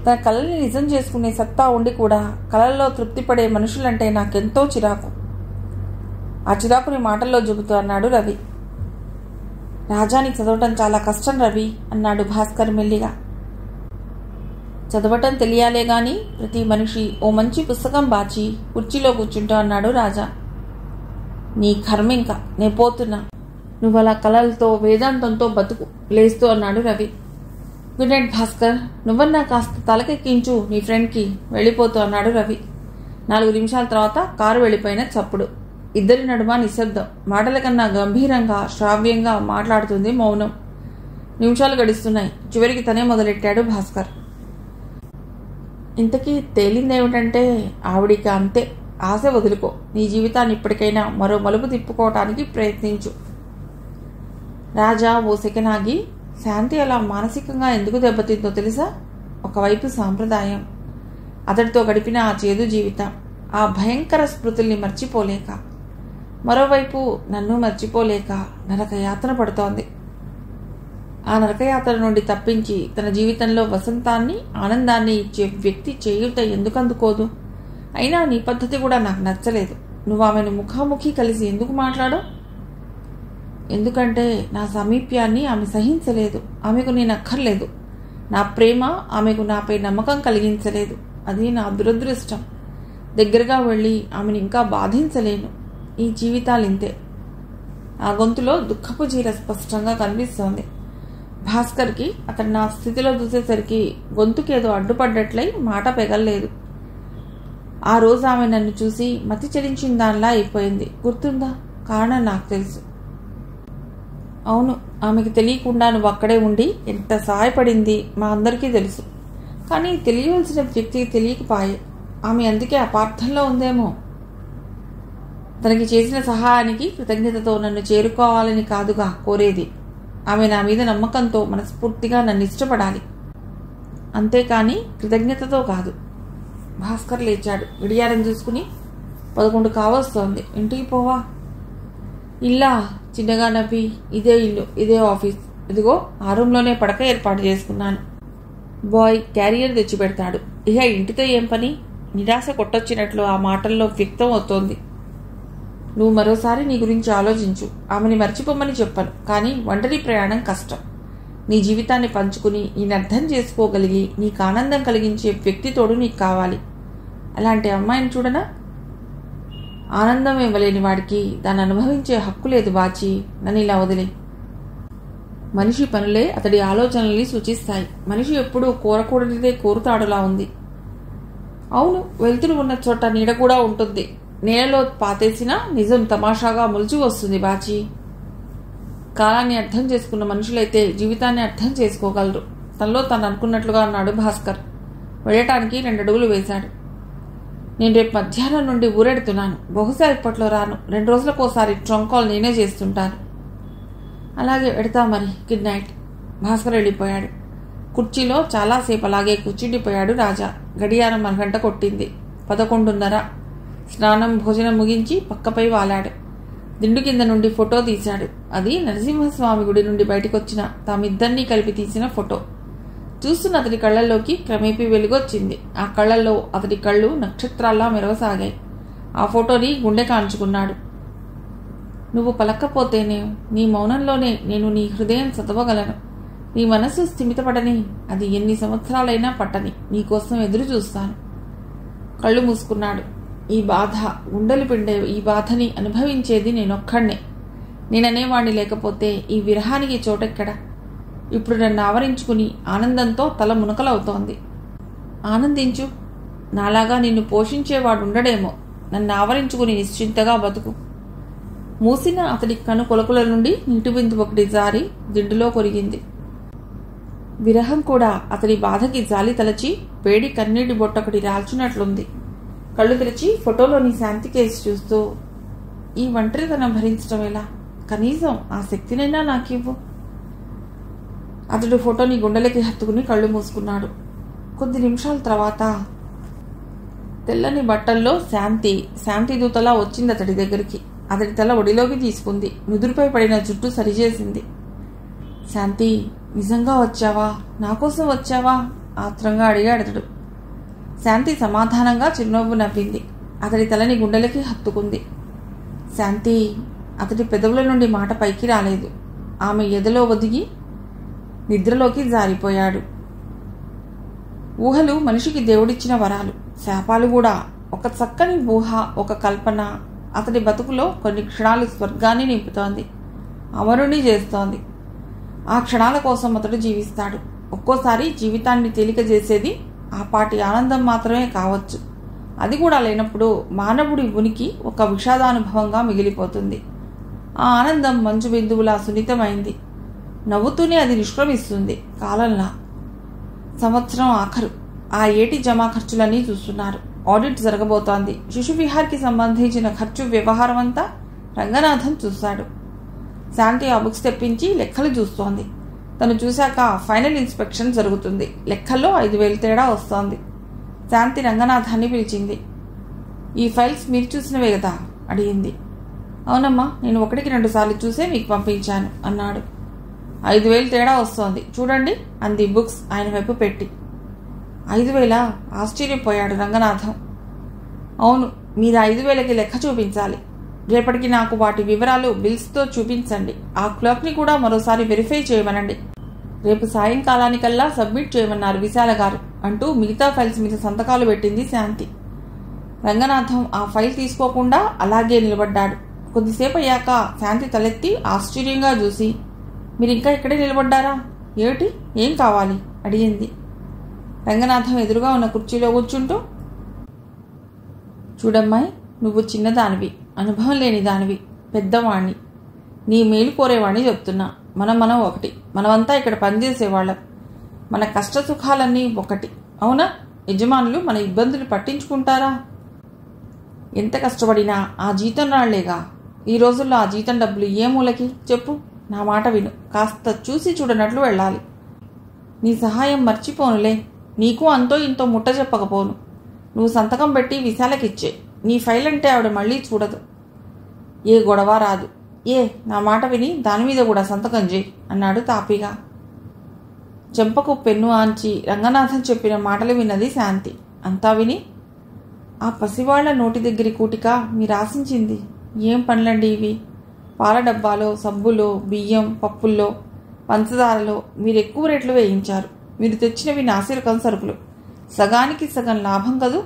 తన కళల్ని నిజం చేసుకునే సత్తా ఉండి కూడా కళల్లో తృప్తిపడే మనుషులంటే నాకెంతో చిరాకు. ఆ చిరాకుని మాటల్లో చెబుతూ అన్నాడు రవి. రాజానికి చదవటం చాలా కష్టం రవి అన్నాడు భాస్కర్ మెల్లిగా. చదవటం తెలియాలే గాని ప్రతి మనిషి ఓ మంచి పుస్తకం బాచి కుర్చీలో కూర్చుంటూ అన్నాడు రాజా. నీ కర్మ ఇంకా నే పోతున్నా. నువ్వు అలా కళలతో వేదాంతంతో బతుకు లేస్తూ అన్నాడు రవి. గుడ్ నైట్ భాస్కర్ నువ్వన్నా కాస్త తలకెక్కించు నీ ఫ్రెండ్కి. వెళ్ళిపోతూ అన్నాడు రవి. నాలుగు నిమిషాల తర్వాత కారు వెళ్ళిపోయిన చప్పుడు. ఇద్దరి నడుమ నిశ్శబ్దం. మాటల కన్నా గంభీరంగా శ్రావ్యంగా మాట్లాడుతుంది మౌనం. నిమిషాలు గడుస్తున్నాయి. చివరికి తనే మొదలెట్టాడు భాస్కర్. ఇంతకీ తేలిందేమిటంటే ఆవిడికి అంతే. ఆశ వదులుకో. నీ జీవితాన్ని ఇప్పటికైనా మరో మలుపు తిప్పుకోవటానికి ప్రయత్నించు. రాజా ఓ సెకండ్ శాంతి అలా మానసికంగా ఎందుకు దెబ్బతిందో తెలుసా? ఒకవైపు సాంప్రదాయం. అతడితో గడిపిన ఆ చేదు జీవితం ఆ భయంకర స్మృతుల్ని మర్చిపోలేక. మరోవైపు నన్ను మర్చిపోలేక నరకయాత్ర పడుతోంది. ఆ నరకయాత్ర నుండి తప్పించి తన జీవితంలో వసంతాన్ని ఆనందాన్ని ఇచ్చే వ్యక్తి చేయుట ఎందుకు అందుకోదు? అయినా నీ పద్ధతి కూడా నాకు నచ్చలేదు. నువ్వు ఆమెను ముఖాముఖి కలిసి ఎందుకు మాట్లాడవు? ఎందుకంటే నా సమీప్యాన్ని ఆమె సహించలేదు. ఆమెకు నేను అక్కర్లేదు. నా ప్రేమ ఆమెకు నాపై నమ్మకం కలిగించలేదు. అది నా దురదృష్టం. దగ్గరగా వెళ్ళి ఆమెను ఇంకా బాధించలేను. ఈ జీవితాలు ఇంతే ఆ గొంతులో దుఃఖపు చీర స్పష్టంగా కనిపిస్తోంది. భాస్కర్కి అతను నా స్థితిలో చూసేసరికి గొంతుకేదో అడ్డుపడ్డట్లై మాట పెగల్లేదు. ఆ రోజు ఆమె నన్ను చూసి మతి చెలించిన దానిలా అయిపోయింది. గుర్తుందా? కారణం నాకు తెలుసు. అవును ఆమెకి తెలియకుండా నువ్వు అక్కడే ఉండి ఎంత సహాయపడింది మా అందరికీ తెలుసు. కానీ తెలియవలసిన వ్యక్తికి తెలియకపాయే ఆమె అందుకే అపార్థంలో ఉందేమో. తనకి చేసిన సహాయానికి కృతజ్ఞతతో నన్ను చేరుకోవాలని కాదుగా కోరేది. ఆమె నా మీద నమ్మకంతో మనస్ఫూర్తిగా నన్ను ఇష్టపడాలి. అంతేకాని కృతజ్ఞతతో కాదు. భాస్కర్ లేచాడు. గడియారం చూసుకుని పదకొండు కావస్తోంది. ఇంటికి పోవా? ఇల్లా చిన్నగా నవ్వి ఇదే ఇల్లు ఇదే ఆఫీస్. ఇదిగో ఆ రూమ్లోనే పడక ఏర్పాటు చేసుకున్నాను. బాయ్ క్యారియర్ తెచ్చిపెడతాడు. ఇహ ఇంటితో ఏం పని? నిరాశ కొట్టొచ్చినట్లు ఆ మాటల్లో వ్యక్తం అవుతోంది నువ్వు మరోసారి నీ గురించి ఆలోచించు. ఆమెని మర్చిపోమని చెప్పను కానీ ఒంటరి ప్రయాణం కష్టం. నీ జీవితాన్ని పంచుకుని నేను అర్థం చేసుకోగలిగి నీకు ఆనందం కలిగించే వ్యక్తితోడు నీకు కావాలి. అలాంటి అమ్మాయిని చూడనా? ఆనందం ఇవ్వలేని వాడికి దాన్ని అనుభవించే హక్కు లేదు బాచి. నన్ను ఇలా వదిలే. మనిషి పనులే అతడి ఆలోచనల్ని సూచిస్తాయి. మనిషి ఎప్పుడూ కోరకూడనిదే కోరుతాడులా ఉంది. అవును వెలుతురు ఉన్న చోట నీడ కూడా ఉంటుంది. నేలలో పాతేసిన నిజం తమాషాగా ములిచి వస్తుంది బాచి. కాలాన్ని అర్థం చేసుకున్న మనుషులైతే జీవితాన్ని అర్థం చేసుకోగలరు. తనలో తను అనుకున్నట్లుగా అన్నాడు భాస్కర్. వెళ్ళటానికి రెండు అడుగులు వేశాడు. నేను రేపు మధ్యాహ్నం నుండి ఊరెడుతున్నాను. బహుశా ఇప్పట్లో రాను. రెండు రోజులకోసారి ట్రంక్ కాల్ నేనే చేస్తుంటాను. అలాగే పెడతా మరి. Good night. భాస్కర్ వెళ్ళిపోయాడు. కుర్చీలో చాలాసేపు అలాగే కూర్చుండిపోయాడు రాజా. గడియారం అరగంట కొట్టింది. పదకొండున్నర. స్నానం భోజనం ముగించి పక్కపై వాలాడు. దిండు కింద నుండి ఫోటో తీశాడు. అది నరసింహస్వామి గుడి నుండి బయటకొచ్చిన. తామిద్దరినీ కలిపి తీసిన ఫోటో. చూస్తున్న అతడి కళ్ళల్లోకి క్రమేపీ వెలుగొచ్చింది. ఆ కళ్ళల్లో అతడి కళ్ళు నక్షత్రాల్లా మెరవసాగాయి. ఆ ఫోటోని గుండె కాంచుకున్నాడు. నువ్వు పలక్కపోతేనే నీ మౌనంలోనే నేను నీ హృదయం చదవగలను నీ మనసు స్థిమితపడని అది ఎన్ని సంవత్సరాలైనా పట్టని నీకోసం ఎదురు చూస్తాను. కళ్ళు మూసుకున్నాడు. ఈ బాధ గుండెలు పిండే ఈ బాధని అనుభవించేది నేనొక్కడే నేననేవాణ్ణి లేకపోతే ఈ విరహానికి చోటెక్కడ? ఇప్పుడు నన్ను ఆవరించుకుని ఆనందంతో తల మునకలవుతోంది. ఆనందించు నాలాగా నిన్ను పోషించేవాడు ఉండడేమో. నన్ను ఆవరించుకుని నిశ్చింతగా బతుకు. మూసిన అతడి కను కొలకుల నుండి నీటి బిందు ఒకటి జారి దిండులో కొరిగింది. విరహం కూడా అతడి బాధకి జాలి తలచి వేడి కన్నీటి బొట్టొకటి రాల్చినట్లుంది. కళ్ళు తెరిచి ఫోటోలోని శాంతి కేసు చూస్తూ ఈ ఒంటరితనం భరించడం ఎలా? కనీసం ఆ శక్తినైనా నాకివ్వు. అతడు ఫోటోని గుండెలకి హత్తుకుని కళ్ళు మూసుకున్నాడు. కొద్ది నిమిషాల తర్వాత తెల్లని బట్టల్లో శాంతి శాంతి దూతలా వచ్చింది అతడి దగ్గరికి. అతడి తల ఒడిలోకి తీసుకుంది. నుదురుపై పడిన జుట్టు సరిచేసింది. శాంతి నిజంగా వచ్చావా? నా కోసం వచ్చావా? ఆత్రంగా అడిగాడు అతడు. శాంతి సమాధానంగా చిరునవ్వు నవ్వింది. అతడి తలని గుండెలకి హత్తుకుంది. శాంతి అతడి పెదవుల నుండి మాట పైకి రాలేదు. ఆమె ఎదలో ఒదిగి నిద్రలోకి జారిపోయాడు. ఊహలు మనిషికి దేవుడిచ్చిన వరాలు. శాపాలు కూడా. ఒక చక్కని ఊహ ఒక కల్పన. అతడి బతుకులో కొన్ని క్షణాలు స్వర్గాన్ని నింపుతోంది. అమరుణి చేస్తోంది. ఆ క్షణాల కోసం అతడు జీవిస్తాడు. ఒక్కోసారి జీవితాన్ని తేలిక చేసేది ఆ పాటి ఆనందం మాత్రమే కావచ్చు. అది కూడా లేనప్పుడు మానవుడి ఉనికి ఒక విషాదానుభవంగా మిగిలిపోతుంది. ఆ ఆనందం మంచు బిందువులా సున్నితమైంది. నవ్వుతూనే అది నిష్క్రమిస్తుంది. కాలంలా సంవత్సరం ఆఖరు. ఆ ఏటి జమా ఖర్చులన్నీ చూస్తున్నారు. ఆడిట్ జరగబోతోంది. శిశువిహార్కి సంబంధించిన ఖర్చు వ్యవహారం అంతా రంగనాథన్ చూశాడు. శాంతి ఆ బుక్స్ తెప్పించి లెక్కలు చూస్తోంది. తను చూశాక ఫైనల్ ఇన్స్పెక్షన్ జరుగుతుంది. లెక్కల్లో ఐదు వేలు తేడా వస్తోంది. శాంతి రంగనాథాన్ని పిలిచింది. ఈ ఫైల్స్ మీరు చూసినవే కదా? అడిగింది. అవునమ్మా నేను ఒకటికి రెండు సార్లు చూసే మీకు పంపించాను అన్నాడు. ఐదు వేలు తేడా వస్తోంది. చూడండి అంది బుక్స్ ఆయన వైపు పెట్టి. ఐదు వేల ఆశ్చర్యపోయాడు రంగనాథం. అవును మీరు ఐదు వేలకి లెక్క చూపించాలి. రేపటికి నాకు వాటి వివరాలు బిల్స్తో చూపించండి. ఆ క్లాక్ని కూడా మరోసారి వెరిఫై చేయమనండి. రేపు సాయంకాలానికల్లా సబ్మిట్ చేయమన్నారు విశాల గారు అంటూ మిగతా ఫైల్స్ మీద సంతకాలు పెట్టింది శాంతి. రంగనాథం ఆ ఫైల్ తీసుకోకుండా అలాగే నిలబడ్డాడు. కొద్దిసేపు అయ్యాక శాంతి తలెత్తి ఆశ్చర్యంగా చూసి మీరు ఇంకా ఇక్కడే నిలబడ్డారా? ఏమిటి? ఏం కావాలి? అడిగింది. రంగనాథం ఎదురుగా ఉన్న కుర్చీలో కూర్చుంటూ చూడమ్మాయి నువ్వు చిన్నదానివి అనుభవం లేని దానివి పెద్దవాణ్ణి. నీ మేలు కోరేవాణ్ణి చెప్తున్నా. మనం మనం ఒకటి. మనమంతా ఇక్కడ పనిచేసేవాళ్ళం. మన కష్ట సుఖాలన్నీ ఒకటి. అవునా? యజమానులు మన ఇబ్బందులు పట్టించుకుంటారా? ఎంత కష్టపడినా ఆ జీతం రాళ్ళేగా? ఈ రోజుల్లో ఆ జీతం డబ్బులు ఏ మూలకి? చెప్పు. నా మాట విను. కాస్త చూసి చూడనట్లు వెళ్ళాలి. నీ సహాయం మర్చిపోనులే. నీకు అంతో ఇంతో ముట్ట చెప్పకపోను. నువ్వు సంతకం పెట్టి విశాలకిచ్చే. నీ ఫైల్ అంటే ఆవిడ మళ్ళీ చూడదు. ఏ గొడవ రాదు. ఏ నా మాట విని దాని మీద కూడా సంతకం చేయి అన్నాడు తాపిగా. చెంపకు పెన్ను ఆంచి రంగనాథం చెప్పిన మాటలు విన్నది శాంతి. అంతా విని ఆ పసివాళ్ళ నోటి దగ్గరి కూటిక మీరు ఆశించింది. ఏం పనులండి ఇవి? పాల డబ్బాలో సబ్బులో బియ్యం పప్పుల్లో పంచదారలో మీరు ఎక్కువ రేట్లు వేయించారు. మీరు తెచ్చినవి నాసిరకం సరుకులు. సగానికి సగం లాభం కదూ?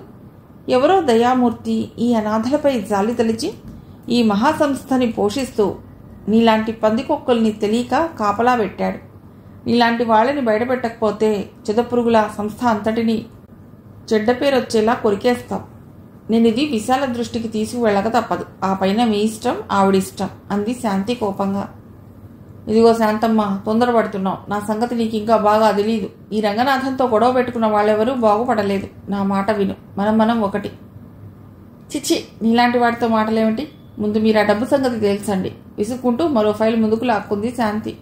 ఎవరో దయామూర్తి ఈ అనాథలపై జాలి తలిచి ఈ మహాసంస్థని పోషిస్తూ నీలాంటి పందికొక్కల్ని తెలియక కాపలా పెట్టాడు. నీలాంటి వాళ్ళని బయటపెట్టకపోతే చెదపురుగుల సంస్థ అంతటిని చెడ్డ పేరు వచ్చేలా కొరికేస్తాం. నేను ఇది విశాల దృష్టికి తీసుకువెళ్ళక తప్పదు. ఆ పైన మీ ఇష్టం ఆవిడిష్టం అంది శాంతి కోపంగా. ఇదిగో శాంతమ్మ తొందరపడుతున్నావు. నా సంగతి నీకు ఇంకా బాగా తెలియదు ఈ రంగనాథంతో గొడవ పెట్టుకున్న వాళ్ళెవరూ బాగుపడలేదు. నా మాట విను. మనం మనం ఒకటి. చిచ్చి నీలాంటి వాడితో మాటలేమిటి? ముందు మీరు ఆ డబ్బు సంగతి తెలుసండి. విసుక్కుంటూ మరో ఫైల్ ముందుకు లాక్కుంది శాంతి.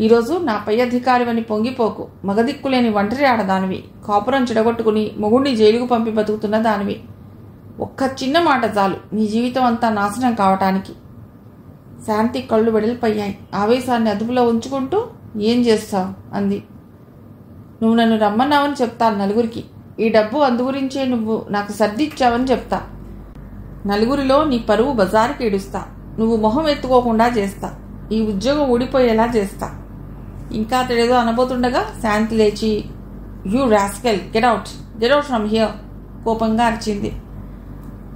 ఈరోజు నా పై అధికారివని పొంగిపోకు మగదిక్కులేని ఒంటరి ఆడదానివి. కాపురం చెడగొట్టుకుని మొగుడిని జైలుకు పంపి బతుకుతున్న దానివి. ఒక్క చిన్న మాట చాలు నీ జీవితం అంతా నాశనం కావటానికి. శాంతి కళ్ళు వెడల్పయ్యాయి. ఆవేశాన్ని అదుపులో ఉంచుకుంటూ ఏం చేస్తావు? అంది. నువ్వు నన్ను రమ్మన్నావని చెప్తాను నలుగురికి. ఈ డబ్బు అందు గురించే నువ్వు నాకు సర్దిచ్చావని చెప్తా. నలుగురిలో నీ పరువు బజారుకి ఇడుస్తా నువ్వు మొహం ఎత్తుకోకుండా చేస్తా. ఈ ఉద్యోగం ఊడిపోయేలా చేస్తా. ఇంకా అతడేదో అనబోతుండగా శాంతి లేచి you rascal get out get out from here కోపంగా అరిచింది.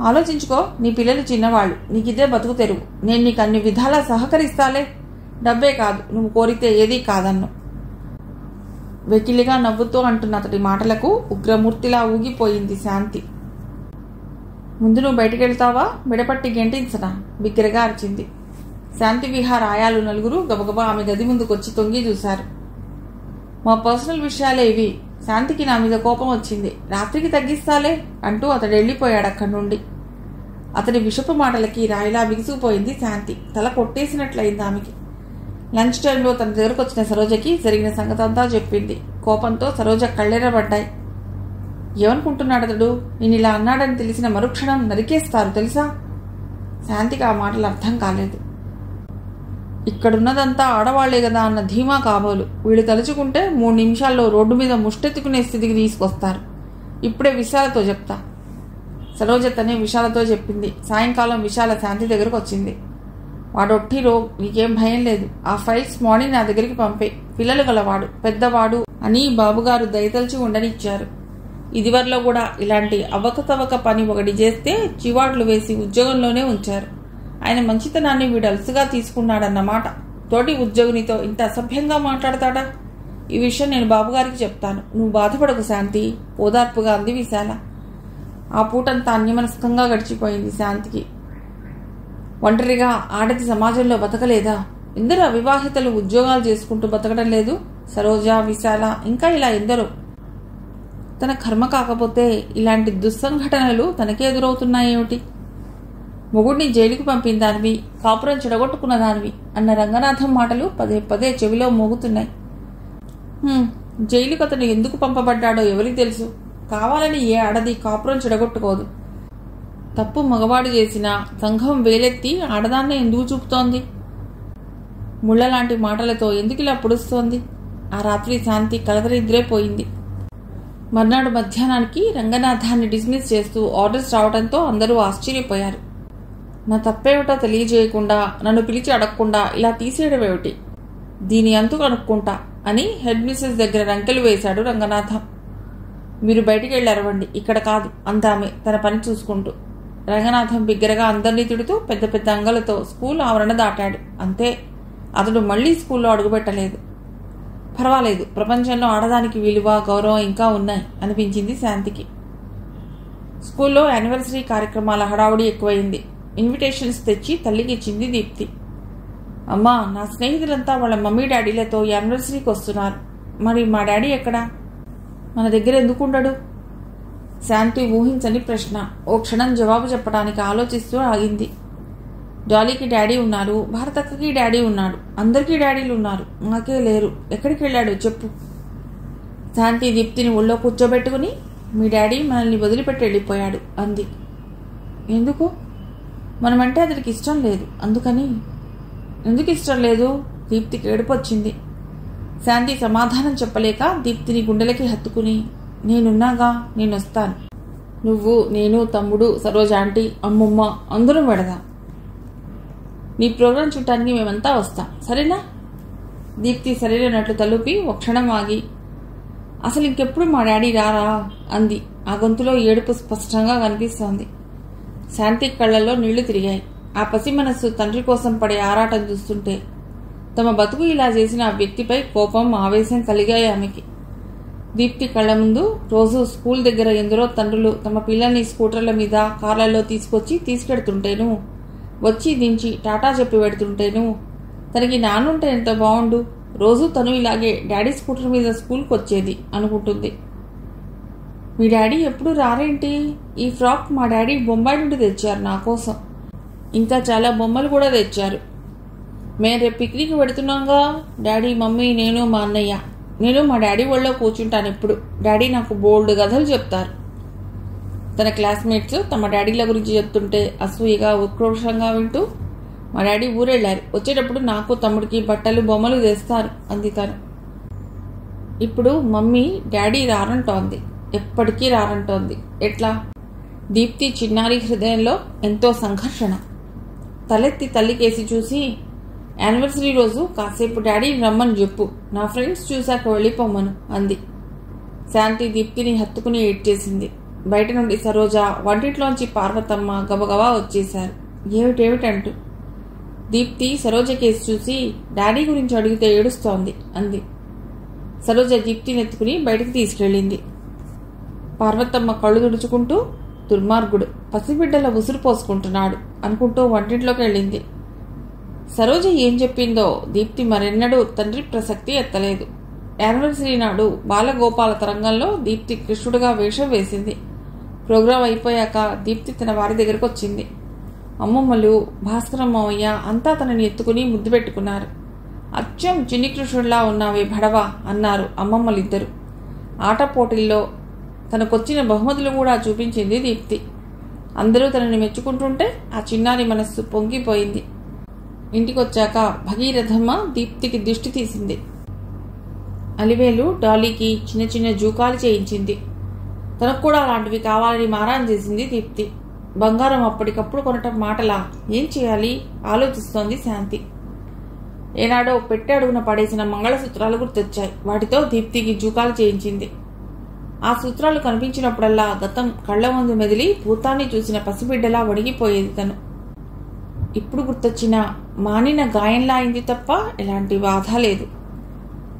ఆలోచించుకో నీ పిల్లలు చిన్నవాళ్ళు. నీకు ఇదే బతుకు తెరువు. నేను నీకు అన్ని విధాలా సహకరిస్తాలే. డబ్బే కాదు. నువ్వు కోరితే ఏదీ కాదన్ను. వెకిలిగా నవ్వుతూ అంటున్న అతడి మాటలకు ఉగ్రమూర్తిలా ఊగిపోయింది శాంతి. ముందు నువ్వు బయటికి వెళ్తావా మిడపట్టి గెంటించనా? బిగ్గరగా అరిచింది. శాంతి విహార్ ఆయాలు నలుగురు గబగబా ఆమె గది ముందుకు వచ్చి తొంగి చూశారు. మా పర్సనల్ విషయాలే ఇవి. శాంతికి నా మీద కోపం వచ్చింది. రాత్రికి తగ్గిస్తాలే అంటూ అతడు వెళ్ళిపోయాడు అక్కడి నుండి. అతడి విషపు మాటలకి రాయిలా బిగుసుకుపోయింది శాంతి. తల కొట్టేసినట్లయింది ఆమెకి. లంచ్ టైంలో తన దగ్గరకు వచ్చిన సరోజకి జరిగిన సంగతంతా చెప్పింది. కోపంతో సరోజ కళ్ళెరబడ్డాయి. ఏమనుకుంటున్నాడు అతడు? నేను ఇలా అన్నాడని తెలిసిన మరుక్షణం నరికేస్తారు తెలుసా? శాంతికి ఆ మాటలు అర్థం కాలేదు. ఇక్కడున్నదంతా ఆడవాళ్ళే కదా అన్న ధీమా కాబోలు. వీళ్ళు తలుచుకుంటే మూడు నిమిషాల్లో రోడ్డు మీద ముష్టెత్తుకునే స్థితికి తీసుకొస్తారు. ఇప్పుడే విశాలతో చెప్తా. సరోజ తనే విశాలతో చెప్పింది. సాయంకాలం విశాల శాంతి దగ్గరకు వచ్చింది. వాడొట్టి రో నీకేం భయం లేదు. ఆ ఫైల్స్ మార్నింగ్ నా దగ్గరికి పంపే. పిల్లలు గలవాడు పెద్దవాడు అని బాబుగారు దయతలిచి ఉండనిచ్చారు. ఇదివరలో కూడా ఇలాంటి అవకతవక పని ఒకటి చేస్తే చివాట్లు వేసి ఉద్యోగంలోనే ఉంచారు. ఆయన మంచితనాన్ని వీడు అలసుగా తీసుకున్నాడన్నమాట. తోటి ఉద్యోగినితో ఇంత అసభ్యంగా మాట్లాడతాడా? ఈ విషయం నేను బాబుగారికి చెప్తాను. నువ్వు బాధపడకు శాంతి. ఓదార్పుగా అంది విశాల. ఆ పూటంతా అన్యమనస్కంగా గడిచిపోయింది శాంతికి. ఒంటరిగా ఆడది సమాజంలో బతకలేదా? ఎందరో అవివాహితలు ఉద్యోగాలు చేసుకుంటూ బతకడం లేదు. సరోజ విశాల ఇంకా ఇలా ఎందరో. తన కర్మ కాకపోతే ఇలాంటి దుస్సంఘటనలు తనకే ఎదురవుతున్నాయేమిటి? మొగుడిని జైలుకు పంపిన దానివి కాపురం చెడగొట్టుకున్న దానివి అన్న రంగనాథం మాటలు పదే పదే చెవిలో మోగుతున్నాయి. జైలుకు అతను ఎందుకు పంపబడ్డాడో ఎవరికి తెలుసు? కావాలని ఏ ఆడది కాపురం చెడగొట్టుకోదు. తప్పు మగవాడు చేసిన సంఘం వేలెత్తి ఆడదాన్నే ఎందుకు చూపుతోంది? ముళ్ళలాంటి మాటలతో ఎందుకు ఇలా పొడుస్తోంది? ఆ రాత్రి శాంతి కలదరిద్రే పోయింది. మర్నాడు మధ్యాహ్నానికి రంగనాథాన్ని డిస్మిస్ చేస్తూ ఆర్డర్స్ రావడంతో అందరూ ఆశ్చర్యపోయారు. నా తప్పేమిటో తెలియజేయకుండా నన్ను పిలిచి అడగకుండా ఇలా తీసేయడం ఏమిటి? దీని అంతు కనుక్కుంటా అని హెడ్ మిస్సెస్ దగ్గర రంకెలు వేశాడు రంగనాథం. మీరు బయటికి వెళ్ళి అరవండి ఇక్కడ కాదు అందామె తన పని చూసుకుంటూ. రంగనాథం బిగ్గరగా అందరినీ తిడుతూ పెద్ద పెద్ద అంగలతో స్కూల్ ఆవరణ దాటాడు. అంతే అతడు మళ్ళీ స్కూల్లో అడుగుపెట్టలేదు. పర్వాలేదు ప్రపంచంలో ఆడదానికి విలువ గౌరవం ఇంకా ఉన్నాయి అనిపించింది శాంతికి. స్కూల్లో యానివర్సరీ కార్యక్రమాల హడావుడి ఎక్కువైంది. ఇన్విటేషన్స్ తెచ్చి తల్లికి ఇచ్చింది దీప్తి. అమ్మా నా స్నేహితులంతా వాళ్ళ మమ్మీ డాడీలతో యానివర్సరీకి వస్తున్నారు. మరి మా డాడీ ఎక్కడా? మన దగ్గర ఎందుకు ఉండడు? శాంతి ఊహించని ప్రశ్న. ఓ క్షణం జవాబు చెప్పడానికి ఆలోచిస్తూ ఆగింది. డాలీకి డాడీ ఉన్నారు భారతక్కకి డాడీ ఉన్నాడు. అందరికీ డాడీలు ఉన్నారు. నాకే లేరు. ఎక్కడికి వెళ్ళాడు చెప్పు. శాంతి దీప్తిని ఒళ్ళో కూర్చోబెట్టుకుని మీ డాడీ మనల్ని వదిలిపెట్టి వెళ్ళిపోయాడు అంది. ఎందుకు? మనమంటే అతనికి ఇష్టం లేదు. అందుకని ఎందుకు ఇష్టం లేదు? దీప్తికి ఏడుపొచ్చింది. శాంతి సమాధానం చెప్పలేక దీప్తిని గుండెలకి హత్తుకుని నేనున్నాగా నేను వస్తాను నువ్వు నేను తమ్ముడు సరోజ ఆంటీ అమ్మమ్మ అందరం పెడదాం నీ ప్రోగ్రాం చూడటానికి మేమంతా వస్తాం. సరేనా? దీప్తి సరేనట్లు తలుపి ఒక క్షణం ఆగి అసలు ఇంకెప్పుడు మా డాడీ రారా? అంది. ఆ గొంతులో ఏడుపు స్పష్టంగా కనిపిస్తోంది. శాంతి కళ్ళల్లో నీళ్ళు తిరిగాయి. ఆ పసి మనస్సు తండ్రి కోసం పడే ఆరాటం చూస్తుంటే తమ బతుకు ఇలా చేసిన ఆ వ్యక్తిపై కోపం ఆవేశం కలిగాయి ఆమెకి. దీప్తి కళ్ళ ముందు రోజు స్కూల్ దగ్గర ఎందరో తండ్రులు తమ పిల్లల్ని స్కూటర్ల మీద కార్లలో తీసుకొచ్చి తీసుకెడుతుంటేను వచ్చి దించి టాటా చెప్పి పెడుతుంటేను తనకి నాన్నుంటే ఎంత బాగుండు రోజు తను ఇలాగే డాడీ స్కూటర్ మీద స్కూల్కి వచ్చేది అనుకుంటుంది. మీ డాడీ ఎప్పుడు రారేంటి? ఈ ఫ్రాక్ మా డాడీ బొంబాయి నుండి తెచ్చారు నా కోసం. ఇంకా చాలా బొమ్మలు కూడా తెచ్చారు. మేము రేపు పిక్నిక్ పెడుతున్నాంగా. డాడీ మమ్మీ నేను మా అన్నయ్య. నేను మా డాడీ ఒళ్ళో కూర్చుంటాను ఎప్పుడు. డాడీ నాకు బోల్డ్ కథలు చెప్తారు. తన క్లాస్మేట్స్ తమ డాడీల గురించి చెప్తుంటే అసూయగా ఉక్రోషంగా వింటూ మా డాడీ ఊరెళ్ళారు. వచ్చేటప్పుడు నాకు తమ్ముడికి బట్టలు బొమ్మలు తెస్తారు అంది తను. ఇప్పుడు మమ్మీ డాడీ రానంటోంది. ఎప్పటికీ రానంటోంది ఎట్లా? దీప్తి చిన్నారి హృదయంలో ఎంతో సంఘర్షణ. తలెత్తి తల్లికేసి చూసి యానివర్సరీ రోజు కాసేపు డాడీని రమ్మని చెప్పు. నా ఫ్రెండ్స్ చూశాక వెళ్ళిపోమ్మను అంది. శాంతి దీప్తిని హత్తుకుని ఏడ్చేసింది బయట నుండి సరోజ వంటింట్లోంచి పార్వతమ్మ గబగబా వచ్చేశారు. ఏమిటేమిటంటూ? దీప్తి సరోజ కేసు చూసి డాడీ గురించి అడిగితే ఏడుస్తోంది అంది. సరోజ దీప్తిని ఎత్తుకుని బయటికి తీసుకెళ్ళింది. పార్వతమ్మ కళ్ళు తుడుచుకుంటూ దుర్మార్గుడు పసిబిడ్డల ఉసురు పోసుకుంటున్నాడు అనుకుంటూ వంటింట్లోకి వెళ్ళింది. సరోజ ఏం చెప్పిందో దీప్తి మరెన్నడూ తండ్రి ప్రసక్తి ఎత్తలేదు. యానివర్సరీ నాడు బాలగోపాల తరంగంలో దీప్తి కృష్ణుడిగా వేషం వేసింది. ప్రోగ్రాం అయిపోయాక దీప్తి తన వారి దగ్గరకు వచ్చింది అమ్మమ్మలు భాస్కరమ్మయ్య అంతా తనని ఎత్తుకుని ముద్దు పెట్టుకున్నారు. అచ్చం చిన్ని కృష్ణుడిలా ఉన్నావే భడవా అన్నారు అమ్మమ్మలిద్దరు. ఆట పోటీల్లో తనకొచ్చిన బహుమతులు కూడా చూపించింది దీప్తి. అందరూ తనని మెచ్చుకుంటుంటే ఆ చిన్నారి మనస్సు పొంగిపోయింది. ఇంటికొచ్చాక భగీరథమ్మ దీప్తికి దిష్టి తీసింది. అలివేలు డాలీకి చిన్న చిన్న జూకాలు చేయించింది. తనకు కూడా అలాంటివి కావాలని మారాన్ చేసింది దీప్తి. బంగారం అప్పటికప్పుడు కొనటం మాటలా ఏం చేయాలి? ఆలోచిస్తోంది శాంతి. ఏనాడో పెట్టె అడుగున పడేసిన మంగళసూత్రాలు గుర్తొచ్చాయి. వాటితో దీప్తికి జూకాలు చేయించింది. ఆ సూత్రాలు కనిపించినప్పుడల్లా గతం కళ్ళ ముందు మెదిలి భూతాన్ని చూసిన పసిబిడ్డలా వణిగిపోయేది తను. ఇప్పుడు గుర్తొచ్చిన మానిన గాయంలా అయింది తప్ప ఎలాంటి బాధ లేదు.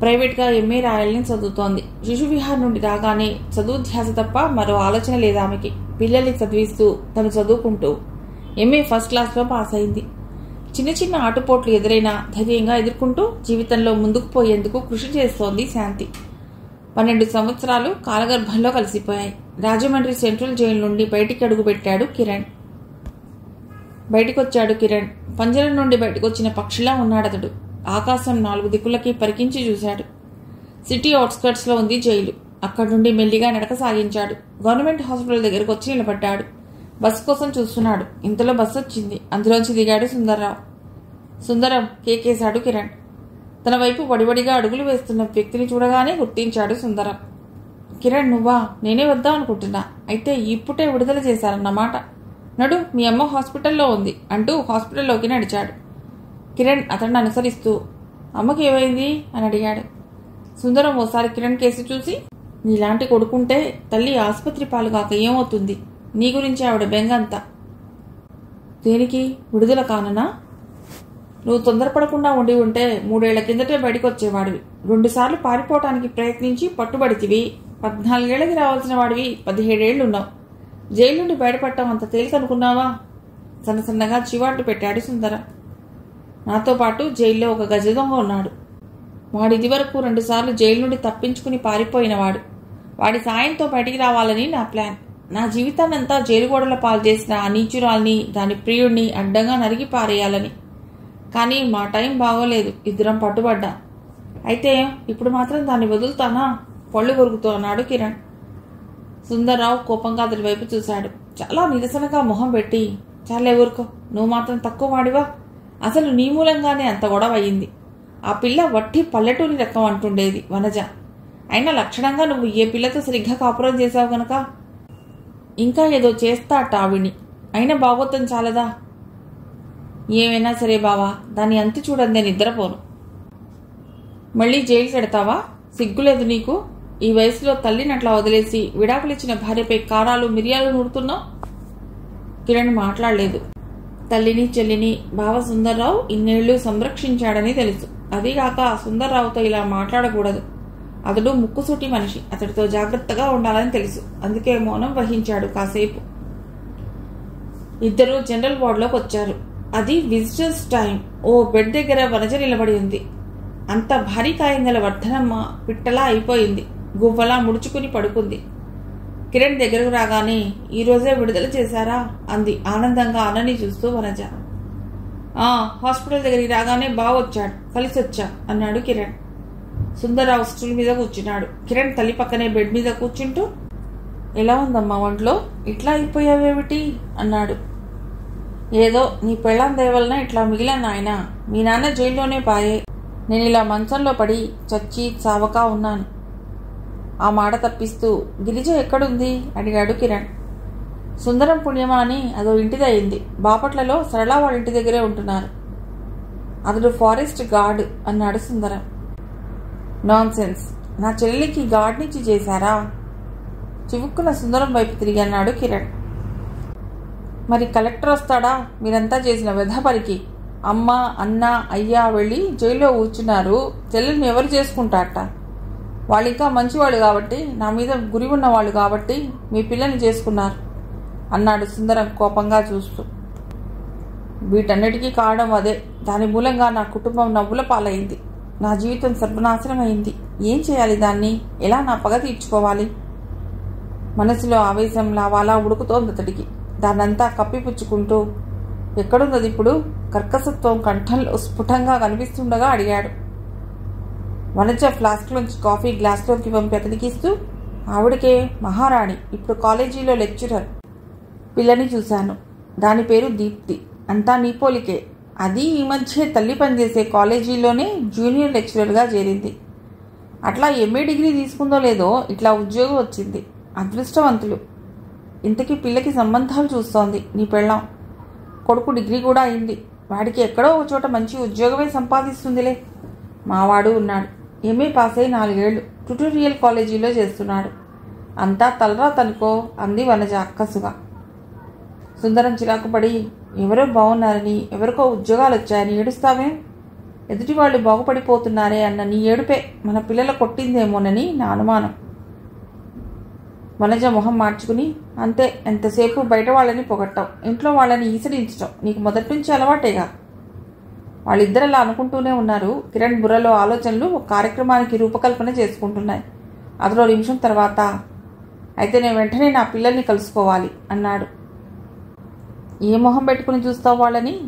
ప్రైవేట్గా ఎంఏ రాయాలని చదువుతోంది. శిశు విహార్ నుండి రాగానే చదువు ధ్యాస తప్ప మరో ఆలోచన లేదు ఆమెకి. పిల్లల్ని చదివిస్తూ తను చదువుకుంటూ ఎంఏ ఫస్ట్ క్లాస్లో పాస్ అయింది. చిన్న చిన్న ఆటుపోట్లు ఎదురైనా ధైర్యంగా ఎదుర్కొంటూ జీవితంలో ముందుకు పోయేందుకు కృషి చేస్తోంది శాంతి. పన్నెండు సంవత్సరాలు కాలగర్భంలో కలిసిపోయాయి. రాజమండ్రి సెంట్రల్ జైలు నుండి బయటికి అడుగుపెట్టాడు కిరణ్. బయటికొచ్చాడు కిరణ్. పంజరం నుండి బయటకొచ్చిన పక్షిలా ఉన్నాడతడు. ఆకాశం నాలుగు దిక్కులకి పరికించి చూశాడు. సిటీ అవుట్స్కర్ట్స్లో ఉంది జైలు. అక్కడి నుండి మెల్లిగా నడక సాగించాడు గవర్నమెంట్ హాస్పిటల్ దగ్గరకు వచ్చి నిలబడ్డాడు. బస్సు కోసం చూస్తున్నాడు. ఇంతలో బస్సు వచ్చింది అందులోంచి దిగాడు సుందర్రావు. సుందరం కేకేశాడు కిరణ్. తన వైపు వడివడిగా అడుగులు వేస్తున్న వ్యక్తిని చూడగానే గుర్తించాడు సుందరం. కిరణ్ నువ్వా? నేనే వద్దాం అనుకుంటున్నా. అయితే ఇప్పుడే విడుదల చేశారన్నమాట. నడు మీ అమ్మ హాస్పిటల్లో ఉంది అంటూ హాస్పిటల్లోకి నడిచాడు. కిరణ్ అతన్ని అనుసరిస్తూ అమ్మకి ఏమైంది? అని అడిగాడు. సుందరం ఓసారి కిరణ్ కేసు చూసి నీలాంటి కొడుకుంటే తల్లి ఆసుపత్రి పాలుగాక ఏమవుతుంది? నీ గురించి ఆవిడ బెంగంతా. దేనికి? విడుదల కాననా? నువ్వు తొందరపడకుండా ఉండి ఉంటే మూడేళ్ళ కిందటే బయటకు వచ్చేవాడివి రెండుసార్లు పారిపోవటానికి ప్రయత్నించి పట్టుబడితివి. పద్నాలుగేళ్ళకి రావాల్సిన వాడివి పదిహేడేళ్ళు ఉన్నావు జైలు నుండి బయటపడటం అంత తేలికనుకున్నావా? సన్న సన్నగా చివాట్లు పెట్టాడు సుందర. నాతో పాటు జైల్లో ఒక గజ దొంగ ఉన్నాడు. వాడు ఇదివరకు రెండుసార్లు జైలు నుండి తప్పించుకుని పారిపోయినవాడు వాడి. సాయంతో బయటికి రావాలని నా ప్లాన్. నా జీవితాన్నంతా జైలు గోడల పాలు చేసిన ఆ నీచురాల్ని దాని ప్రియుడిని అడ్డంగా నరిగి పారేయాలని. కానీ మా టైం బాగోలేదు. ఇద్దరం పట్టుబడ్డా. అయితే ఇప్పుడు మాత్రం దాన్ని వదులుతానా? పళ్ళు కొరుకుతూ అన్నాడు కిరణ్. సుందర్రావు కోపంగా అతడి వైపు చూశాడు. చాలా నిరసనగా మొహం పెట్టి చాలే ఊరుకో నువ్వు మాత్రం తక్కువ వాడివా? అసలు నీ మూలంగానే అంత గొడవ అయ్యింది. ఆ పిల్ల వట్టి పల్లెటూరి రకం అంటుండేది వనజ. అయినా లక్షణంగా నువ్వు ఏ పిల్లతో సరిగ్గా కాపురం చేశావు గనక? ఇంకా ఏదో చేస్తా అట్ట అయినా బాగోతం చాలదా? ఏమైనా సరే బావా దాని అంతు చూడండి నిద్రపోను. మళ్ళీ జైలు కడతావా? సిగ్గులేదు నీకు? ఈ వయసులో తల్లినట్లా వదిలేసి విడాకులిచ్చిన భార్యపై కారాలు మిరియాలు నూరుతున్నావు? కిరణ్ మాట్లాడలేదు. తల్లిని చెల్లిని బావ సుందర్రావు ఇన్నేళ్ళు సంరక్షించాడని తెలుసు. అదీగాక సుందర్రావుతో ఇలా మాట్లాడకూడదు. అతడు ముక్కుసూటి మనిషి. అతడితో జాగ్రత్తగా ఉండాలని తెలుసు. అందుకే మౌనం వహించాడు కాసేపు. ఇద్దరు జనరల్ వార్డులోకి వచ్చారు అది విజిటర్స్ టైం ఓ బెడ్ దగ్గర వనజ నిలబడి ఉంది. అంత భారీ కాయం గల వర్ధనమ్మ పిట్టలా అయిపోయింది. గువ్వలా ముడుచుకుని పడుకుంది. కిరణ్ దగ్గరకు రాగానే ఈరోజే విడుదల చేశారా? అంది. ఆనందంగా అన్నని చూస్తూ వనజ. ఆ హాస్పిటల్ దగ్గరికి రాగానే బాగొచ్చాడు కలిసి వచ్చా అన్నాడు కిరణ్. సుందరరావు స్టూల్ మీద కూర్చున్నాడు. కిరణ్ తల్లి పక్కనే బెడ్ మీద కూర్చుంటూ ఎలా ఉందమ్మా ఒంట్లో? ఇట్లా అయిపోయావేమిటి? అన్నాడు. ఏదో నీ పెళ్ళాం దేవలన ఇట్లా మిగిలాను ఆయన మీ నాన్న జైల్లోనే పాయే. నేను ఇలా మంచంలో పడి చచ్చి చావకా ఉన్నాను. ఆ మాట తప్పిస్తూ గిరిజ ఎక్కడుంది? అడిగాడు కిరణ్. సుందరం పుణ్యమా అని అదో ఇంటిదయింది బాపట్లలో సరళ వాళ్ళ ఇంటి దగ్గరే ఉంటున్నారు. అతడు ఫారెస్ట్ గార్డ్ అన్నాడు సుందరం. నాన్సెన్స్. నా చెల్లికి గార్డ్నిచ్చి చేశారా? చివుక్కున సుందరం వైపు తిరిగి అన్నాడు కిరణ్. మరి కలెక్టర్ వస్తాడా? మీరంతా చేసిన వెధపరికి అమ్మ అన్న అయ్యా వెళ్ళి జైల్లో కూర్చున్నారు. చెల్లెల్ని ఎవరు చేసుకుంటారట? వాళ్ళు ఇంకా మంచివాళ్ళు కాబట్టి నా మీద గురి ఉన్నవాళ్ళు కాబట్టి మీ పిల్లని చేసుకున్నారు. అన్నాడు సుందరం కోపంగా చూస్తూ. వీటన్నిటికీ కారణం అదే. దాని మూలంగా నా కుటుంబం నవ్వుల పాలైంది. నా జీవితం సర్వనాశనం అయింది ఏం చేయాలి దాన్ని? ఎలా నా పగ తీర్చుకోవాలి? మనసులో ఆవేశం లావాలా ఉడుకుతోంది అతడికి. దాన్నంతా కప్పిపుచ్చుకుంటూ ఎక్కడున్నది ఇప్పుడు? కర్కసత్వం కంఠంలో స్ఫుటంగా కనిపిస్తుండగా అడిగాడు. వనజ ఫ్లాస్క్లోంచి కాఫీ గ్లాస్లోకి పంపి అతనికి ఇస్తూ ఆవిడకే మహారాణి ఇప్పుడు కాలేజీలో లెక్చరర్. పిల్లని చూశాను. దాని పేరు దీప్తి. అంతా నీ పోలికే. అది ఈ మధ్య తల్లి పనిచేసే కాలేజీలోనే జూనియర్ లెక్చరర్గా చేరింది. అట్లా ఎంఏ డిగ్రీ తీసుకుందో లేదో ఇట్లా ఉద్యోగం వచ్చింది. అదృష్టవంతులు. ఇంతకీ పిల్లకి సంబంధాలు చూస్తోంది. నీ పెళ్ళాం. కొడుకు డిగ్రీ కూడా అయింది. వాడికి ఎక్కడో ఒక చోట మంచి ఉద్యోగమే సంపాదిస్తుందిలే. మావాడు ఉన్నాడు. ఎంఏ పాస్ అయి నాలుగేళ్ళు ట్యుటోరియల్ కాలేజీలో చేస్తున్నాడు. అంతా తలరా తనుకో అంది వనజ అక్కసుగా. సుందరం చిరాకు పడి ఎవరో బాగున్నారని ఎవరికో ఉద్యోగాలు వచ్చాయని ఏడుస్తావే? ఎదుటి వాళ్ళు బాగుపడిపోతున్నారే అన్న నీ ఏడుపే మన పిల్లల కొట్టిందేమోనని నా అనుమానం. వనజ మొహం మార్చుకుని అంతే ఎంతసేపు బయట వాళ్ళని పొగట్టం ఇంట్లో వాళ్ళని ఈసడించటం నీకు మొదటి నుంచి అలవాటేగా? వాళ్ళిద్దరు అలా అనుకుంటూనే ఉన్నారు. కిరణ్ బుర్రలో ఆలోచనలు ఒక కార్యక్రమానికి రూపకల్పన చేసుకుంటున్నాయి. అదరో నిమిషం తర్వాత అయితే నేను వెంటనే నా పిల్లల్ని కలుసుకోవాలి అన్నాడు. ఏ మొహం పెట్టుకుని చూస్తావు వాళ్ళని?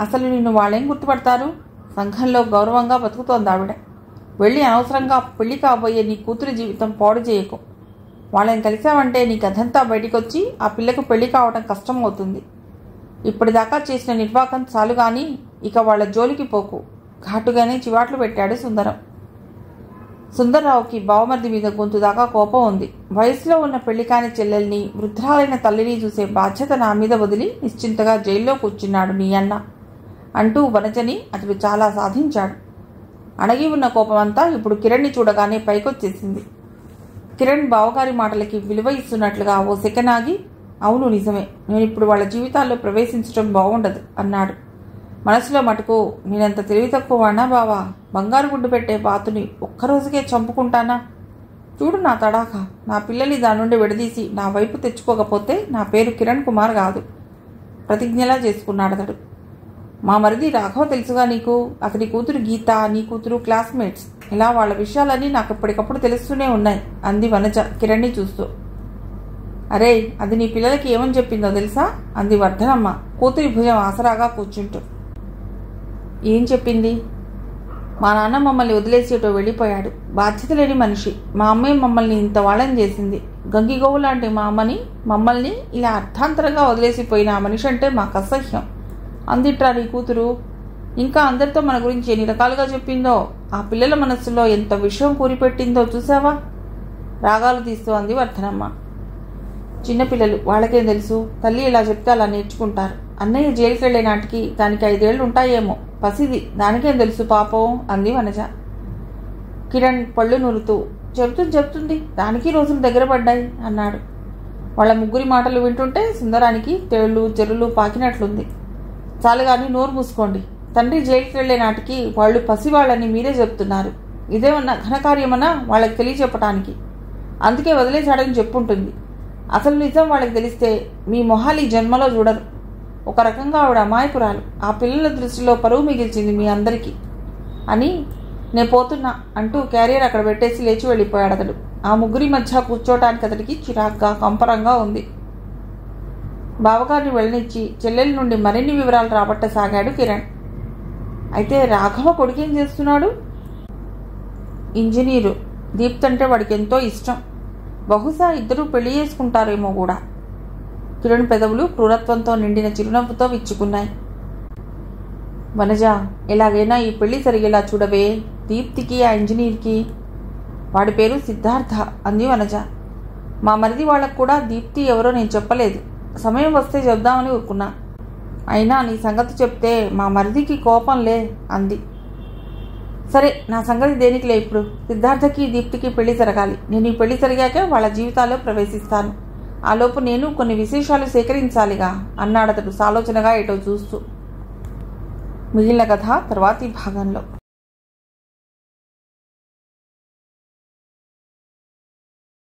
అసలు నిన్ను వాళ్ళేం గుర్తుపడతారు? సంఘంలో గౌరవంగా బతుకుతోంది ఆవిడ. వెళ్ళి అనవసరంగా పెళ్ళి కాబోయే నీ కూతురి జీవితం పాడు చేయకు. వాళ్ళని కలిసావంటే నీ కథంతా బయటికొచ్చి ఆ పిల్లకు పెళ్ళి కావడం కష్టం అవుతుంది ఇప్పటిదాకా చేసిన నిర్వాకం చాలు గాని ఇక వాళ్ళ జోలికి పోకు. ఘాటుగానే చివాట్లు పెట్టాడు సుందరం. సుందర్రావుకి బావమర్ది మీద గొంతు దాకా కోపం ఉంది. వయసులో ఉన్న పెళ్ళి కాని చెల్లెల్ని వృద్ధురాలైన తల్లిని చూసే బాధ్యత నా మీద వదిలి నిశ్చింతగా జైల్లో కూర్చున్నాడు నీ అన్న అంటూ వనజని అతడు చాలా సాధించాడు. అణగి ఉన్న కోపమంతా ఇప్పుడు కిరణ్ని చూడగానే పైకొచ్చేసింది. కిరణ్ బావగారి మాటలకి విలువ ఇస్తున్నట్లుగా ఓ సెకండ్ ఆగి అవును నిజమే. నేను ఇప్పుడు వాళ్ళ జీవితాల్లో ప్రవేశించడం బాగుండదు అన్నాడు. మనసులో మటుకు నేనంత తెలివి తక్కువ బావా? బంగారు గుడ్డు పెట్టే బాతుని ఒక్కరోజుకే చంపుకుంటానా? చూడు నా తడాక నా పిల్లల్ని దాని నుండి విడదీసి నా వైపు తెచ్చుకోకపోతే నా పేరు కిరణ్ కుమార్ కాదు. ప్రతిజ్ఞలా చేసుకున్నాడు అతడు. మా మరిది రాఘవ తెలుసుగా నీకు? అతని కూతురు గీత నీ కూతురు క్లాస్మేట్స్. ఇలా వాళ్ళ విషయాలన్నీ నాకు ఎప్పటికప్పుడు తెలుస్తూనే ఉన్నాయి అంది వనజ కిరణ్ని చూస్తూ. అరే అది నీ పిల్లలకి ఏమని చెప్పిందో తెలుసా? అంది వర్ధనమ్మ కూతురి భుజం ఆసరాగా కూర్చుంటూ. ఏం చెప్పింది? మా నాన్న మమ్మల్ని వదిలేసేటో వెళ్ళిపోయాడు. బాధ్యత లేని మనిషి. మా అమ్మే మమ్మల్ని ఇంత వాళ్ళని చేసింది. గంగిగోవు లాంటి మా అమ్మని మమ్మల్ని ఇలా అర్థాంతరంగా వదిలేసిపోయిన ఆ మనిషి అంటే మాకు అసహ్యం. అందిట్రా నీ కూతురు. ఇంకా అందరితో మన గురించి ఎన్ని రకాలుగా చెప్పిందో? ఆ పిల్లల మనస్సులో ఎంత విషయం కూరిపెట్టిందో చూసావా? రాగాలు తీస్తూ అంది వర్ధనమ్మ. చిన్నపిల్లలు వాళ్ళకేం తెలుసు? తల్లి ఇలా చెప్తే అలా నేర్చుకుంటారు. అన్నయ్య జైలుకి వెళ్ళే నాటికి దానికి ఐదేళ్ళు ఉంటాయేమో. పసిది దానికేం తెలుసు పాపం? అంది వనజ. కిరణ్ పళ్ళు నూరుతూ చెబుతుంది చెబుతుంది. దానికి రోజులు దగ్గర పడ్డాయి అన్నాడు. వాళ్ళ ముగ్గురి మాటలు వింటుంటే సుందరానికి తేళ్ళు చెరులు పాకినట్లుంది. చాలు కానీ నోరు మూసుకోండి. తండ్రి జైలుకి వెళ్ళే నాటికి వాళ్ళు పసివాళ్ళని మీరే చెప్తున్నారు. ఇదేమన్నా ఘనకార్యమన్నా వాళ్ళకి తెలియచెప్పటానికి? అందుకే వదిలేశాడని చెప్పుంటుంది. అసలు నిజం వాళ్ళకి తెలిస్తే మీ మొహాలు ఈ జన్మలో చూడరు. ఒక రకంగా ఆవిడ అమాయకురాలు. ఆ పిల్లల దృష్టిలో పరువు మిగిల్చింది మీ అందరికీ. అని నే పోతున్నా అంటూ క్యారియర్ అక్కడ పెట్టేసి లేచి వెళ్ళిపోయాడు అతడు. ఆ ముగ్గురి మధ్య కూర్చోటానికి అతడికి చిరాగ్గా కంపరంగా ఉంది. బావగారిని వెళ్ళనిచ్చి చెల్లెల నుండి మరిన్ని వివరాలు రాబట్టసాగాడు కిరణ్. అయితే రాఘవ కొడుకేం చేస్తున్నాడు? ఇంజనీరు. దీప్త్ అంటే వాడికి ఎంతో ఇష్టం. బహుశా ఇద్దరూ పెళ్ళి చేసుకుంటారేమో కూడా. కిరణ్ పెదవులు క్రూరత్వంతో నిండిన చిరునవ్వుతో విచ్చుకున్నాయి. వనజ ఎలాగైనా ఈ పెళ్ళి జరిగేలా చూడవే. దీప్తికి ఆ ఇంజనీర్కి. వాడి పేరు సిద్ధార్థ అంది వనజ. మా మరిది వాళ్ళకు కూడా దీప్తి ఎవరో నేను చెప్పలేదు. సమయం వస్తే చెప్దామని ఊరుకున్నా. అయినా నీ సంగతి చెప్తే మా మరిదికి కోపంలే అంది. సరే నా సంగతి దేనికిలే ఇప్పుడు? సిద్ధార్థకి దీప్తికి పెళ్ళి జరగాలి. నేను ఈ పెళ్ళి జరిగాకే వాళ్ళ జీవితాల్లో ప్రవేశిస్తాను. ఆలోపు నేను కొన్ని విశేషాలు సేకరించాలిగా అన్నాడతడు సాలోచనగా ఏటో చూస్తూ. మిగిలిన కథ తర్వాతి భాగంలో.